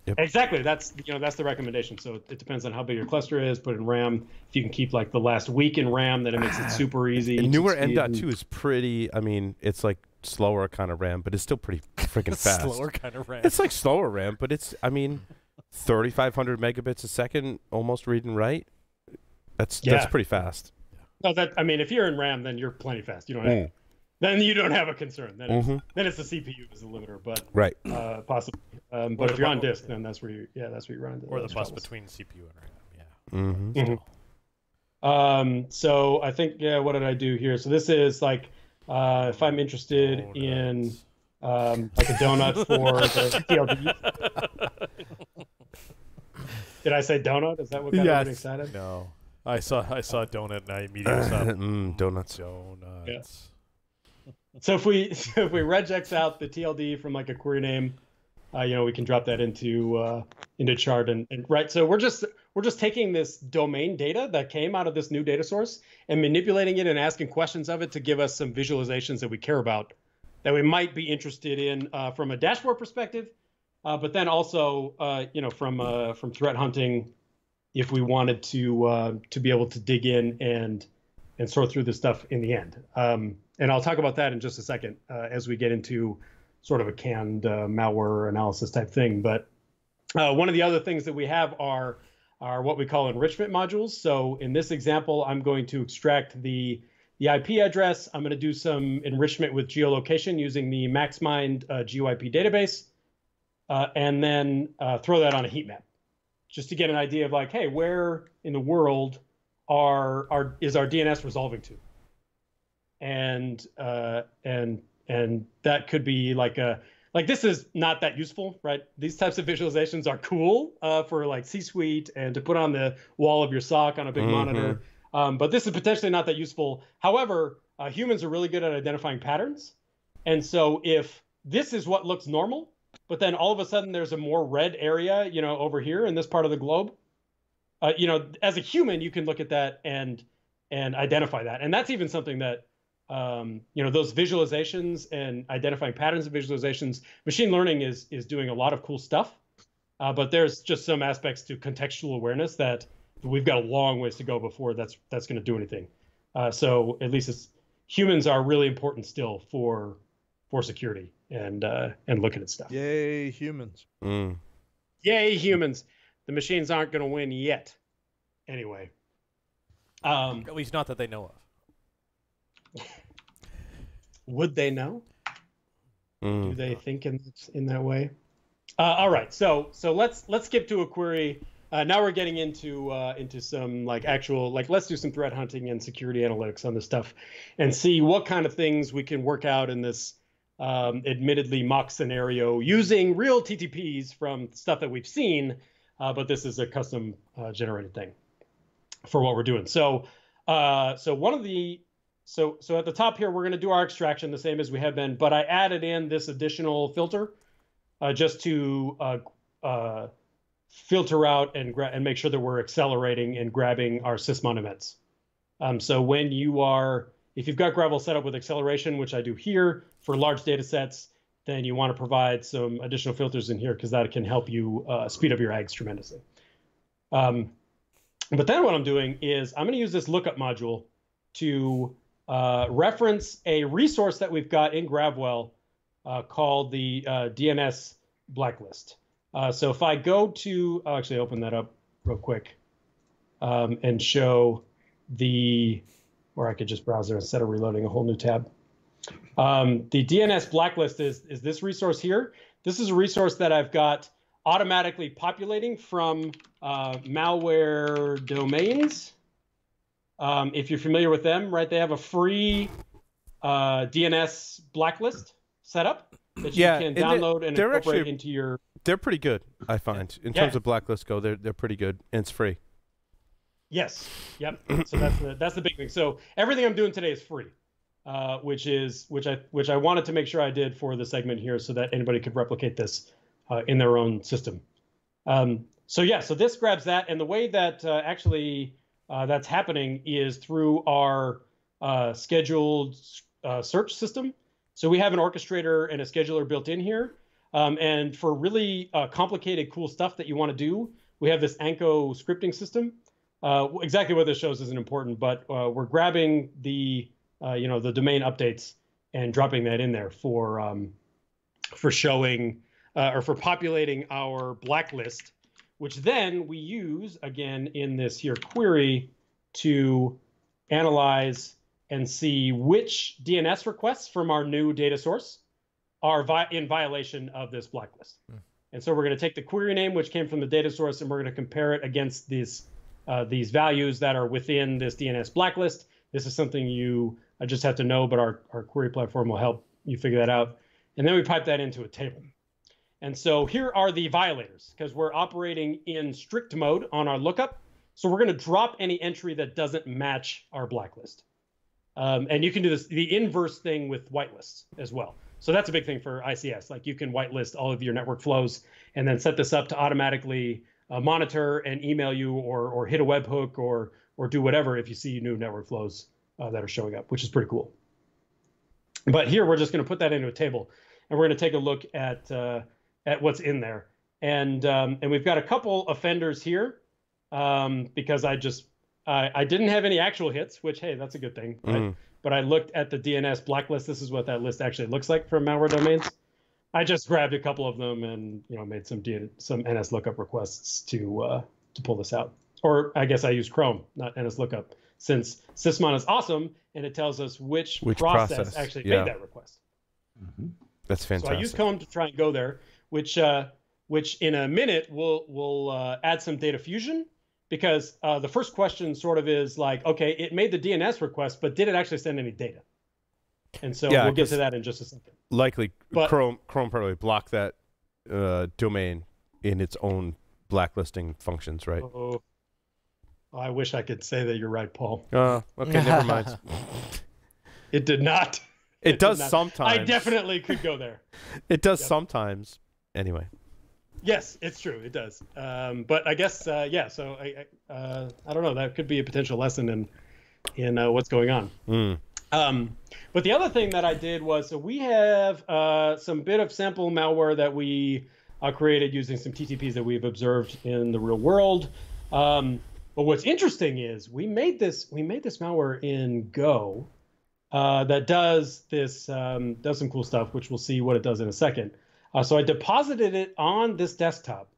Exactly that's you know that's the recommendation. So it depends on how big your cluster is. Put in RAM. If you can keep like the last week in RAM, then it makes it super easy. And to newer speed dot and- two is pretty. I mean, it's like slower kind of RAM, but it's still pretty freaking fast. Slower kind of RAM. It's like slower RAM, but it's. I mean, thirty five hundred megabits a second, almost read and write. That's that's pretty fast. No, that I mean, if you're in RAM, then you're plenty fast. You don't have, Mm. Then you don't have a concern. Then it's, Mhm. then it's the CPU is the limiter, but Right. uh, possibly. Um, but if you're on bu- disk, then that's where you yeah that's where you run into or the bus troubles. between CPU and RAM. Yeah. Mm-hmm. Mhm. Um, so I think yeah, what did I do here? So this is like uh, if I'm interested in um, like a donut for the TLD. Did I say donut? Is that what got Yes. everybody excited? No. I saw I saw donut and I immediately saw mm, donuts. donuts. So if we so if we regex out the TLD from like a query name, uh, you know, we can drop that into uh, into chart and, and right. So we're just we're just taking this domain data that came out of this new data source and manipulating it and asking questions of it to give us some visualizations that we care about, that we might be interested in uh, from a dashboard perspective, uh, but then also uh, you know from uh, from threat hunting, if we wanted to uh, to be able to dig in and and sort through this stuff in the end. Um, and I'll talk about that in just a second uh, as we get into sort of a canned uh, malware analysis type thing. But uh, one of the other things that we have are are what we call enrichment modules. So in this example, I'm going to extract the the IP address. I'm going to do some enrichment with geolocation using the MaxMind uh, database, uh, and then uh, throw that on a heat map, just to get an idea of like, hey, where in the world are are is our DNS resolving to? And uh, and and that could be like a like this is not that useful, right? These types of visualizations are cool uh, for like C-suite and to put on the wall of your sock on a big Mhm. monitor. Um, but this is potentially not that useful. However, uh, humans are really good at identifying patterns, and so if this is what looks normal, but then all of a sudden there's a more red area, you know, over here in this part of the globe, uh, you know, as a human, you can look at that and and identify that, and that's even something that um, you know those visualizations and identifying patterns of visualizations. Machine learning is is doing a lot of cool stuff, uh, but there's just some aspects to contextual awareness that we've got a long ways to go before that's that's going to do anything. Uh, so at least it's, humans are really important still for for security and uh, and looking at stuff. Yay, humans. Mm. Yay, humans! The machines aren't going to win yet. Anyway, um, At least not that they know of. would they know? Do Mm. they think in in that way? Uh, all right, so so let's let's skip to a query. Uh, now we're getting into uh, into some like actual like let's do some threat hunting and security analytics on this stuff, and see what kind of things we can work out in this um, admittedly mock scenario using real TTPs from stuff that we've seen, uh, but this is a custom uh, generated thing for what we're doing. So uh, so one of the so so at the top here we're going to do our extraction the same as we have been, but I added in this additional filter uh, just to uh, uh, filter out and and make sure that we're accelerating and grabbing our sysmon events. Um, so when you are if you've got Gravwell set up with acceleration, which I do here for large data sets, then you want to provide some additional filters in here because that can help you uh, speed up your ags tremendously. Um, but then what I'm doing is I'm going to use this lookup module to uh, reference a resource that we've got in Gravwell uh, called the uh, DNS blacklist. Uh, so if I go to, I'll actually open that up real quick um, and show the, or I could just browse there instead of reloading a whole new tab. Um, the DNS blacklist is, is this resource here. This is a resource that I've got automatically populating from uh, malware domains. Um, if you're familiar with them, right, they have a free uh, DNS blacklist setup that you Yeah, can download and they're incorporate actually- into your. They're pretty good, I find. In Yeah. terms of blacklist go, they're they're pretty good and it's free. Yes. Yep. so that's the that's the big thing. So everything I'm doing today is free, uh, which is which I which I wanted to make sure I did for the segment here, so that anybody could replicate this uh, in their own system. Um, so yeah, so this grabs that, and the way that uh, actually uh, that's happening is through our uh, scheduled uh, search system. So we have an orchestrator and a scheduler built in here, um, and for really complicated, cool stuff that you want to do, we have this Anko scripting system. Exactly what this shows isn't important, but we're grabbing the uh, you know the domain updates and dropping that in there for um, for showing uh, or for populating our blacklist, which then we use again in this here query to analyze and see which DNS requests from our new data source are vi- in violation of this blacklist. And so we're going to take the query name, which came from the data source, and we're going to compare it against these uh, these values that are within this DNS blacklist. This is something you uh, just have to know, but our, our query platform will help you figure that out. And then we pipe that into a table. And so here are the violators because we're operating in strict mode on our lookup. So we're going to drop any entry that doesn't match our blacklist. Um, and you can do this the inverse thing with whitelists as well. So that's a big thing for ICS. Like you can whitelist all of your network flows and then set this up to automatically uh, monitor and email you or or hit a webhook or or do whatever if you see new network flows uh, that are showing up, which is pretty cool. But here we're just going to put that into a table, and we're going to take a look at uh, at what's in there. And um, and we've got a couple offenders here um, because I just I, I didn't have any actual hits, which hey, that's a good thing. Mm. But I looked at the DNS blacklist. This is what that list actually looks like for malware domains. I just grabbed a couple of them and you know made some D- some NS lookup requests to uh, to pull this out. Or I guess I use Chrome, not NS lookup, since Sysmon is awesome and it tells us which, Which process, process, actually yeah. made that request. That's fantastic So I fantastic. use Chrome to try and go there, which uh, which in a minute will will uh, add some data fusion because uh, the first question sort of is like, okay, it made the DNS request, but did it actually send any data? And so Yeah, we'll get to that in just a second. Likely But- Chrome Chrome probably blocked that uh, domain in its own blacklisting functions, right? Oh, I wish I could say that you're right, Paul. Uh, okay, never mind. It did not. It did does not. sometimes. I definitely could go there. It does Yep. sometimes. Anyway. Yes, it's true. It does. Um, but I guess uh, yeah. So I I, uh, I don't know. That could be a potential lesson in in uh, what's going on. Mm. Um, but the other thing that I did was so we have uh, some bit of sample malware that we uh, created using some TTPs that we've observed in the real world. Um, but what's interesting is we made this we made this malware in Go uh, that does this um, does some cool stuff, which we'll see what it does in a second. Uh, so I deposited it on this desktop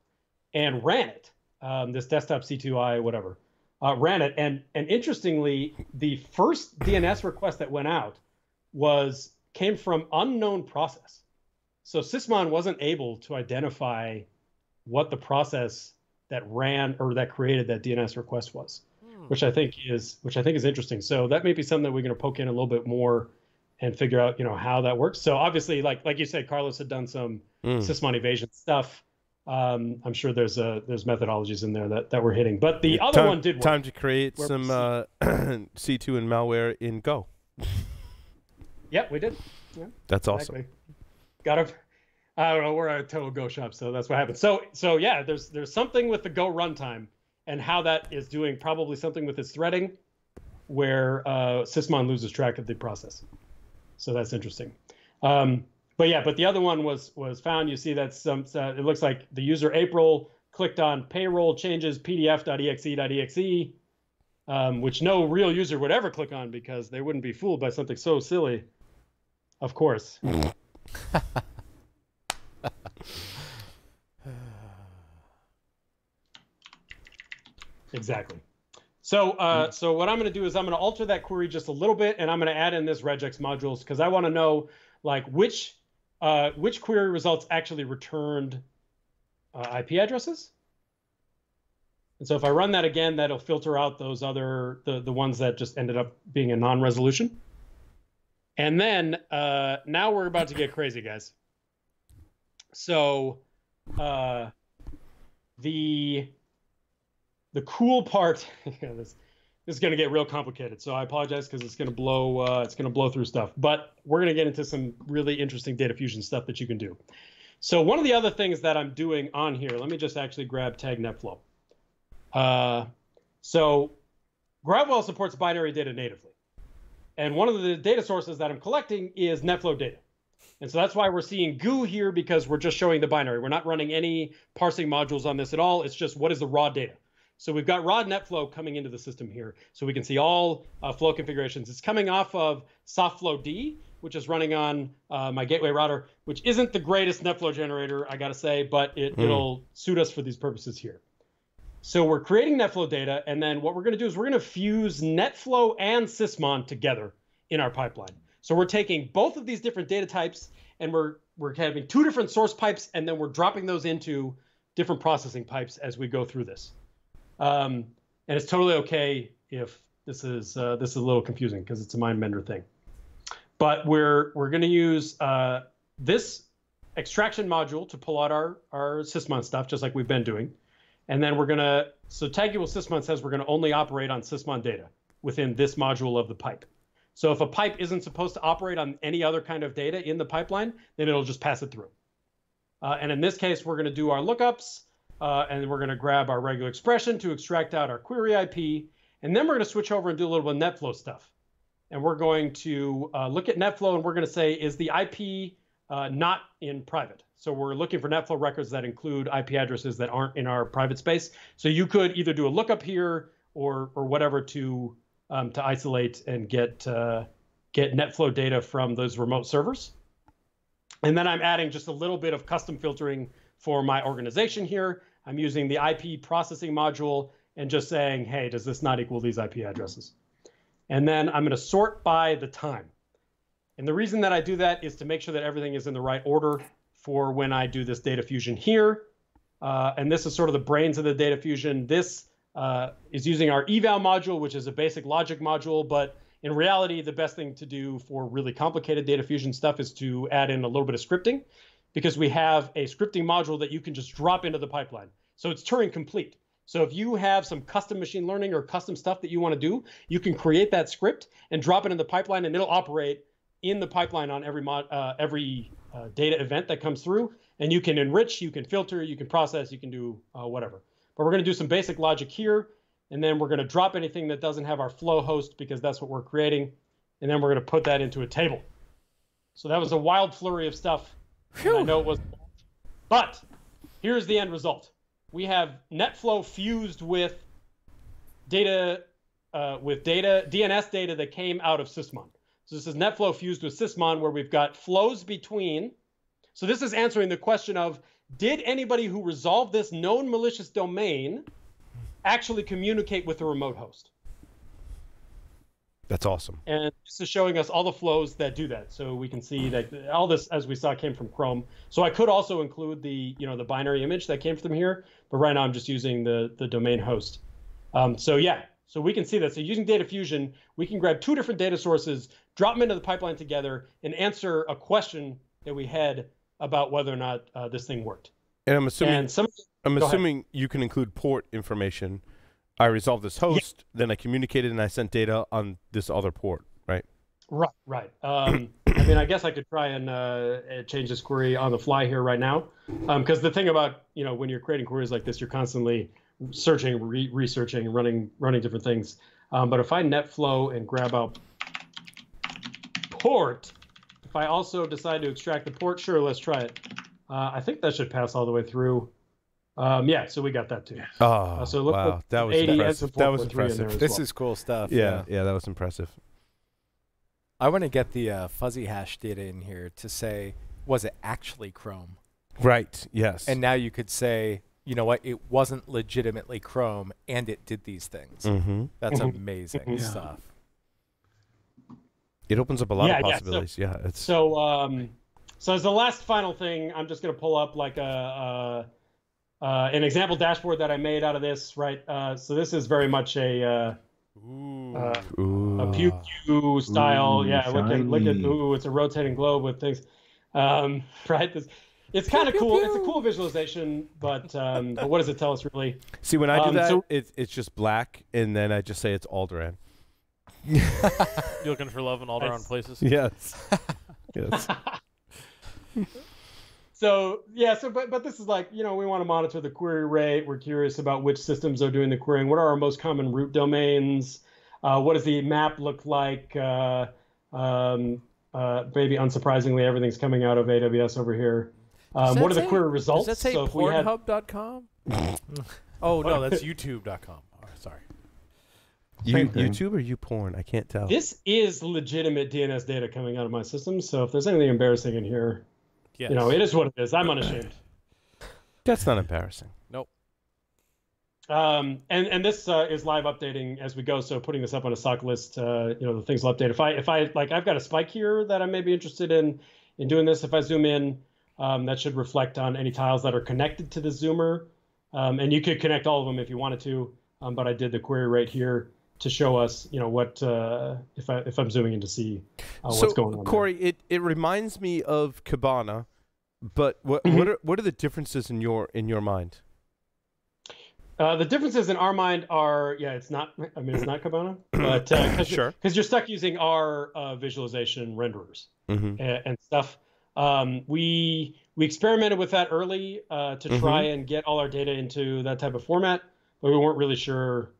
and ran it. Um, this desktop C2I whatever uh, ran it, and and interestingly, the first DNS request that went out was came from unknown process. So Sysmon wasn't able to identify what the process that ran or that created that DNS request was, hmm. which I think is which I think is interesting. So that may be something that we're going to poke in a little bit more and figure out you know how that works. So obviously, like like you said, Carlos had done some mm. Sysmon evasion stuff. Um, I'm sure there's a there's methodologies in there that, that we're hitting, but the yeah, other time, one did work. Time to create some uh, C2 and malware in Go. yeah, we did. Yeah, That's exactly. awesome. Got to. I don't know. We're a total Go shop, so that's what happened. So so yeah, there's there's something with the Go runtime and how that is doing probably something with its threading, where uh, Sysmon loses track of the process. So that's interesting. Um, but yeah, but the other one was was found. You see that some uh, it looks like the user April clicked on payroll changes pdf.exe.exe, um, which no real user would ever click on because they wouldn't be fooled by something so silly. Of course. exactly. So, uh, so what I'm going to do is I'm going to alter that query just a little bit, and I'm going to add in this regex modules because I want to know like which uh, which query results actually returned uh, IP addresses. And so if I run that again, that'll filter out those other, the, the ones that just ended up being a non-resolution. And then uh, now we're about to get crazy, guys. So uh, the the cool part, yeah, this, this is going to get real complicated. So I apologize because it's going to blow uh, it's going to blow through stuff. But we're going to get into some really interesting data fusion stuff that you can do. So one of the other things that I'm doing on here, let me just actually grab tag netflow. Uh, so Gravwell supports binary data natively. And one of the data sources that I'm collecting is netflow data. And so that's why we're seeing goo here because we're just showing the binary. We're not running any parsing modules on this at all. It's just what is the raw data. So we've got raw NetFlow coming into the system here. So we can see all uh, flow configurations. It's coming off of softflowd, which is running on uh, my gateway router, which isn't the greatest NetFlow generator, I got to say, but it, mm. it'll suit us for these purposes here. So we're creating NetFlow data, and then what we're going to do is we're going to fuse NetFlow and Sysmon together in our pipeline. So we're taking both of these different data types, and we're we're having two different source pipes, and then we're dropping those into different processing pipes as we go through this. Um, and it's totally okay if this is uh, this is a little confusing because it's a mind bender thing. But we're we're going to use uh, this extraction module to pull out our our Sysmon stuff, just like we've been doing. And then we're going to so Tagular Sysmon says we're going to only operate on Sysmon data within this module of the pipe. So if a pipe isn't supposed to operate on any other kind of data in the pipeline, then it'll just pass it through. Uh, and in this case, we're going to do our lookups uh, and we're going to grab our regular expression to extract out our query IP. And then we're going to switch over and do a little bit of NetFlow stuff. And we're going to uh, look at NetFlow and we're going to say, is the IP uh, not in private? So we're looking for NetFlow records that include IP addresses that aren't in our private space. So you could either do a lookup here or or whatever to um, to isolate and get uh, get NetFlow data from those remote servers. And then I'm adding just a little bit of custom filtering for my organization here. I'm using the IP processing module and just saying, hey, does this not equal these IP addresses? And then I'm going to sort by the time. And the reason that I do that is to make sure that everything is in the right order for when I do this data fusion here. Uh, and this is sort of the brains of the data fusion. This uh, is using our eval module, which is a basic logic module. But in reality, the best thing to do for really complicated data fusion stuff is to add in a little bit of scripting because we have a scripting module that you can just drop into the pipeline. So it's Turing complete. So if you have some custom machine learning or custom stuff that you want to do, you can create that script and drop it in the pipeline, and it'll operate in the pipeline on every mod, uh, every uh, data event that comes through. And you can enrich, you can filter, you can process, you can do uh, whatever. But we're going to do some basic logic here, and then we're going to drop anything that doesn't have our flow host because that's what we're creating. and then we're going to put that into a table. So that was a wild flurry of stuff. I know it was, but here's the end result. We have NetFlow fused with data, uh, with data DNS data that came out of Sysmon. So this is NetFlow fused with Sysmon, where we've got flows between. So this is answering the question of did anybody who resolved this known malicious domain actually communicate with the remote host? That's awesome. And this is showing us all the flows that do that. So we can see that all this, as we saw, came from Chrome. So I could also include the, you know, the binary image that came from here, but right now I'm just using the the domain host. Um, so yeah, so we can see that. So using data fusion, we can grab two different data sources, drop them into the pipeline together, and answer a question that we had about whether or not uh, this thing worked. And I'm assuming And some I'm ahead. assuming you can include port information. I resolved this host, then I communicated and I sent data on this other port, right? Right, right. Um, I mean, I guess I could try and uh, uh, change this query on the fly here right now, because the thing about you know when you're creating queries like this, you're constantly searching, re- researching, running, running different things. Um, but if I netflow and grab out port, if I also decide to extract the port, sure, let's try it. Uh, I think that should pass all the way through. Um, yeah, so we got that too. Oh, so look, wow, that was impressive. That was 4.3 in there impressive. This well. is cool stuff. Yeah, yeah, that was impressive. I want to get the uh, fuzzy hash data in here to say, was it actually Chrome? Right. Yes. And now you could say, you know what, it wasn't legitimately Chrome and it did these things. hmm That's Mhm. amazing Yeah. stuff. it opens up a lot Yeah, of yeah, so- possibilities. Yeah, it's So, um, so as the last final thing, I'm just going to pull up like a, a uh, an example dashboard that I made out of this. Right. Uh, so this is very much a uh, Ooh. uh, Ooh. a Pew Pew style. Ooh, yeah. Look at look at ooh, it's a rotating globe with things. Um, right. This. It's kind of cool. It's a cool visualization, but um, but what does it tell us really? See, when I do Um, that, so- it's it's just black, and then I just say it's Alderaan. You looking for love in all the wrong places? Yes. yes. So yeah, so but but this is like you know we want to monitor the query rate. We're curious about which systems are doing the querying. What are our most common root domains? Uh, what does the map look like? Uh, um, uh, maybe unsurprisingly, everything's coming out of AWS over here. Um, what are the say- query results? Does that say so if we had, Pornhub.com? oh no, that's YouTube.com. Oh, sorry. You, YouTube or you porn? I can't tell. this is legitimate DNS data coming out of my system. So if there's anything embarrassing in here, Yes. you know, it is what it is. I'm unashamed. That's not embarrassing. Nope. Um, and and this uh, is live updating as we go. So putting this up on a sock list, uh, you know, the things will update. If I if I like, I've got a spike here that I may be interested in in doing this. If I zoom in, um, that should reflect on any tiles that are connected to the zoomer. Um, and you could connect all of them if you wanted to. Um, but I did the query right here to show us, you know, what uh, if I if I'm zooming in to see uh, so, what's going on. there. Corey, it, it reminds me of Kibana, but what Mhm. what are what are the differences in your in your mind? Uh, the differences in our mind are, yeah, it's not. I mean, it's not Kibana, but because Sure. because you're stuck using our uh, visualization renderers Mm-hmm. and, and stuff. Um, we we experimented with that early uh, to try and get all our data into that type of format, but we weren't really sure.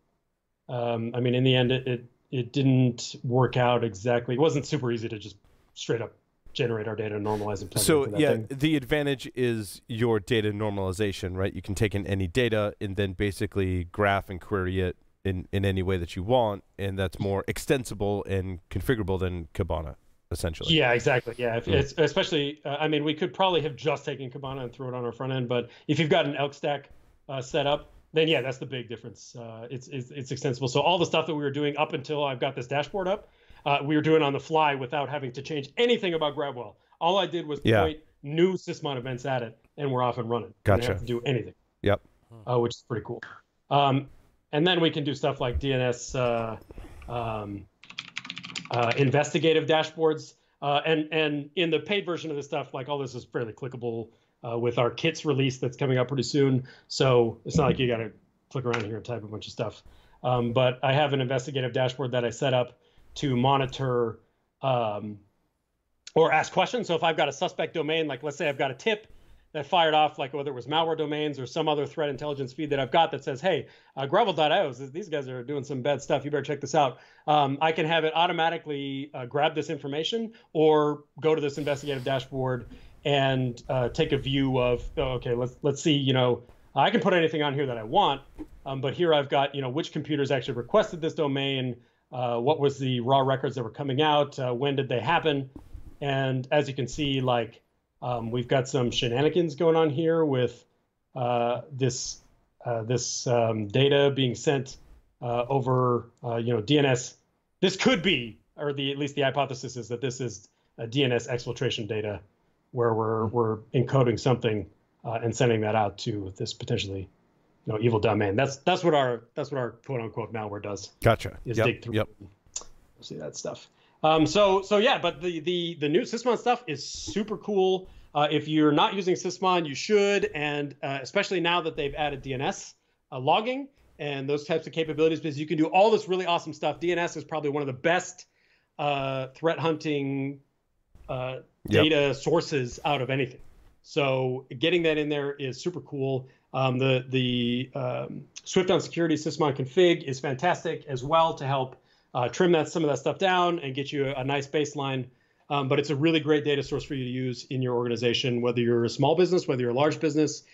Um, I mean, in the end, it, it it didn't work out exactly. It wasn't super easy to just straight up generate our data and normalize and plug So yeah, thing. the advantage is your data normalization, right? You can take in any data and then basically graph and query it in, in any way that you want, and that's more extensible and configurable than Kibana, essentially. Yeah, exactly. Yeah, if Mm. it's especially. Uh, I mean, we could probably have just taken Kibana and throw it on our front end, but if you've got an elk stack uh, set up, then yeah, that's the big difference. Uh, it's, it's it's extensible. So all the stuff that we were doing up until I've got this dashboard up, uh, we were doing on the fly without having to change anything about Gravwell. All I did was Yeah. point new Sysmon events at it, and we're off and running. Gotcha. have to do anything. Yep. Uh, which is pretty cool. Um, and then we can do stuff like DNS uh, um, uh, investigative dashboards. Uh, and and in the paid version of this stuff, like all this is fairly clickable uh, with our kits release that's coming out pretty soon. So it's not like you got to click around here and type a bunch of stuff. Um, but I have an investigative dashboard that I set up to monitor um, or ask questions. So if I've got a suspect domain, like let's say I've got a tip that fired off, like whether it was malware domains or some other threat intelligence feed that I've got that says, hey, uh, Gravwell.io, these guys are doing some bad stuff. You better check this out. Um, I can have it automatically uh, grab this information or go to this investigative dashboard and uh, take a view of, oh, okay, let's let's see, you know, I can put anything on here that I want, um, but here I've got, you know, which computers actually requested this domain, uh, what was the raw records that were coming out, uh, when did they happen, and as you can see, like um, we've got some shenanigans going on here with uh, this uh, this um, data being sent uh, over you know DNS. This could be, or the at least the hypothesis is that this is a DNS exfiltration data, where we're we're encoding something and sending that out to this potentially you know evil domain. That's that's what our that's what our quote unquote malware does. Gotcha. Is Yep. dig through Yep. see that stuff. Um, so so yeah, but the the the new Sysmon stuff is super cool. Uh, if you're not using Sysmon, you should, and uh, especially now that they've added DNS uh, logging and those types of capabilities, because you can do all this really awesome stuff. DNS is probably one of the best uh, threat hunting uh, Yep. data sources out of anything. So getting that in there is super cool. Um, the the um, Swift on Security Sysmon config is fantastic as well to help uh, trim that some of that stuff down and get you a, a nice baseline. Um, but it's a really great data source for you to use in your organization, whether you're a small business, whether you're a large business,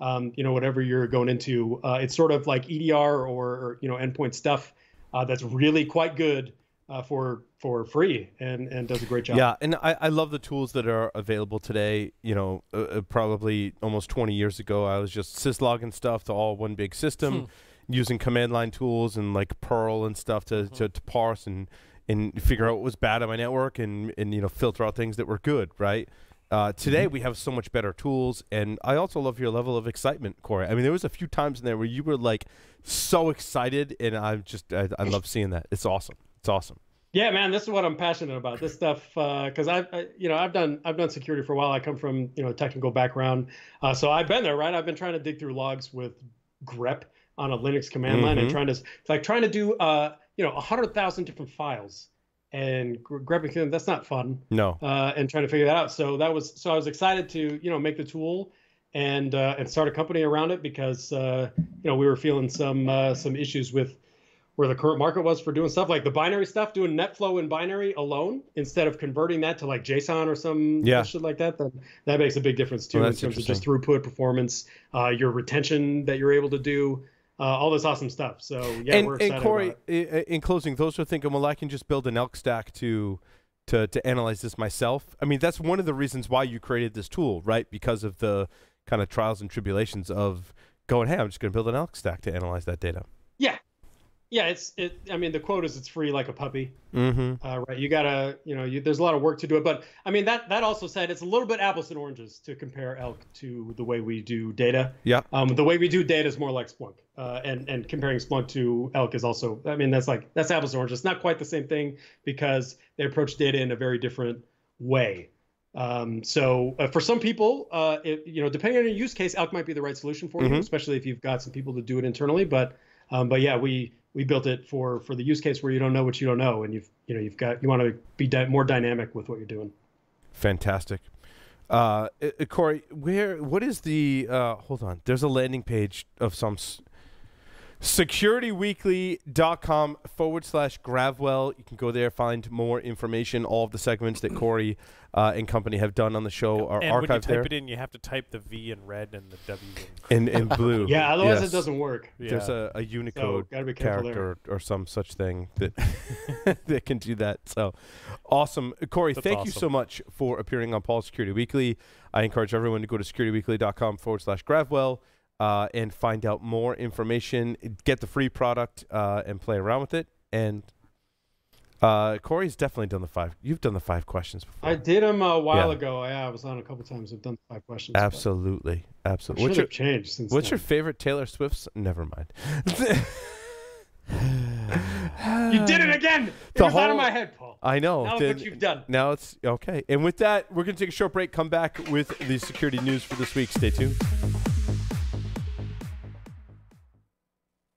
um, you know, whatever you're going into. Uh, it's sort of like EDR or, or you know endpoint stuff uh, that's really quite good uh, for for free and and does a great job. Yeah, and I, I love the tools that are available today. You know, uh, uh, probably almost 20 years ago, I was just syslogging stuff to all one big system, using command line tools and like Perl and stuff to, to, to parse and and figure out what was bad on my network and and you know filter out things that were good. Right. Uh, today we have so much better tools, and I also love your level of excitement, Corey. I mean, there was a few times in there where you were like so excited, and I'm just I, I love seeing that. It's awesome. It's awesome. Yeah, man, this is what I'm passionate about. This stuff, because I've, I, you know, I've done, I've done security for a while. I come from, you know, a technical background, uh, so I've been there, right? I've been trying to dig through logs with grep on a Linux command line and Mhm. trying to, it's like trying to do, uh, you know, a hundred thousand different files and gr- grepping them. That's not fun. No. Uh, and trying to figure that out. So that was, so I was excited to, you know, make the tool and uh, and start a company around it because, uh, you know, we were feeling some uh, some issues with where the current market was for doing stuff like the binary stuff, doing NetFlow in binary alone instead of converting that to like JSON or some Yeah. shit like that. Then that makes a big difference too Well, in terms of just throughput, performance, uh, your retention that you're able to do, uh, all this awesome stuff. So yeah, and, we're and Corey, about it. i- i- in closing, those who are thinking, well, I can just build an elk stack to, to to analyze this myself. I mean, that's one of the reasons why you created this tool, right? Because of the kind of trials and tribulations of going, hey, I'm just going to build an elk stack to analyze that data. Yeah, yeah. It's it. I mean, the quote is it's free like a puppy. Mm-hmm. Uh, right. You gotta, you know, you, there's a lot of work to do it, but I mean that that also said it's a little bit apples and oranges to compare Elk to the way we do data. Yeah. Um, the way we do data is more like Splunk, uh, and and comparing Splunk to Elk is also, I mean, that's like that's apples and oranges. It's not quite the same thing because they approach data in a very different way. Um, so uh, for some people, uh, it, you know, depending on your use case, Elk might be the right solution for you, Mhm. especially if you've got some people to do it internally. But um, but yeah, we we built it for for the use case where you don't know what you don't know, and you've you know you've got you want to be di- more dynamic with what you're doing. Fantastic. Uh, Corey, where what is the? Uh, hold on. There's a landing page of some. S- securityweekly.com forward slash gravwell you can go there find more information all of the segments that corey uh, and company have done on the show are and when you type there it in, you have to type the V in red and the W in. in, in blue Yeah, otherwise Yes. it doesn't work. there's a, a unicode gotta be character or some such thing that that can do that. So awesome, corey That's thank you so much for appearing on paul security weekly i encourage everyone to go to securityweekly.com forward slash gravwell uh, and find out more information get the free product uh, and play around with it and uh, corey's definitely done the five you've done the five questions before I did them a while Yeah. ago. Yeah, I was on a couple times. I've done five questions. absolutely absolutely what's your changed since. what's then. your favorite taylor swift's never mind You did it again. It was out of my head, Paul. i know Now what you've done. Now it's okay. And with that, we're going to take a short break, come back with the security news for this week. Stay tuned.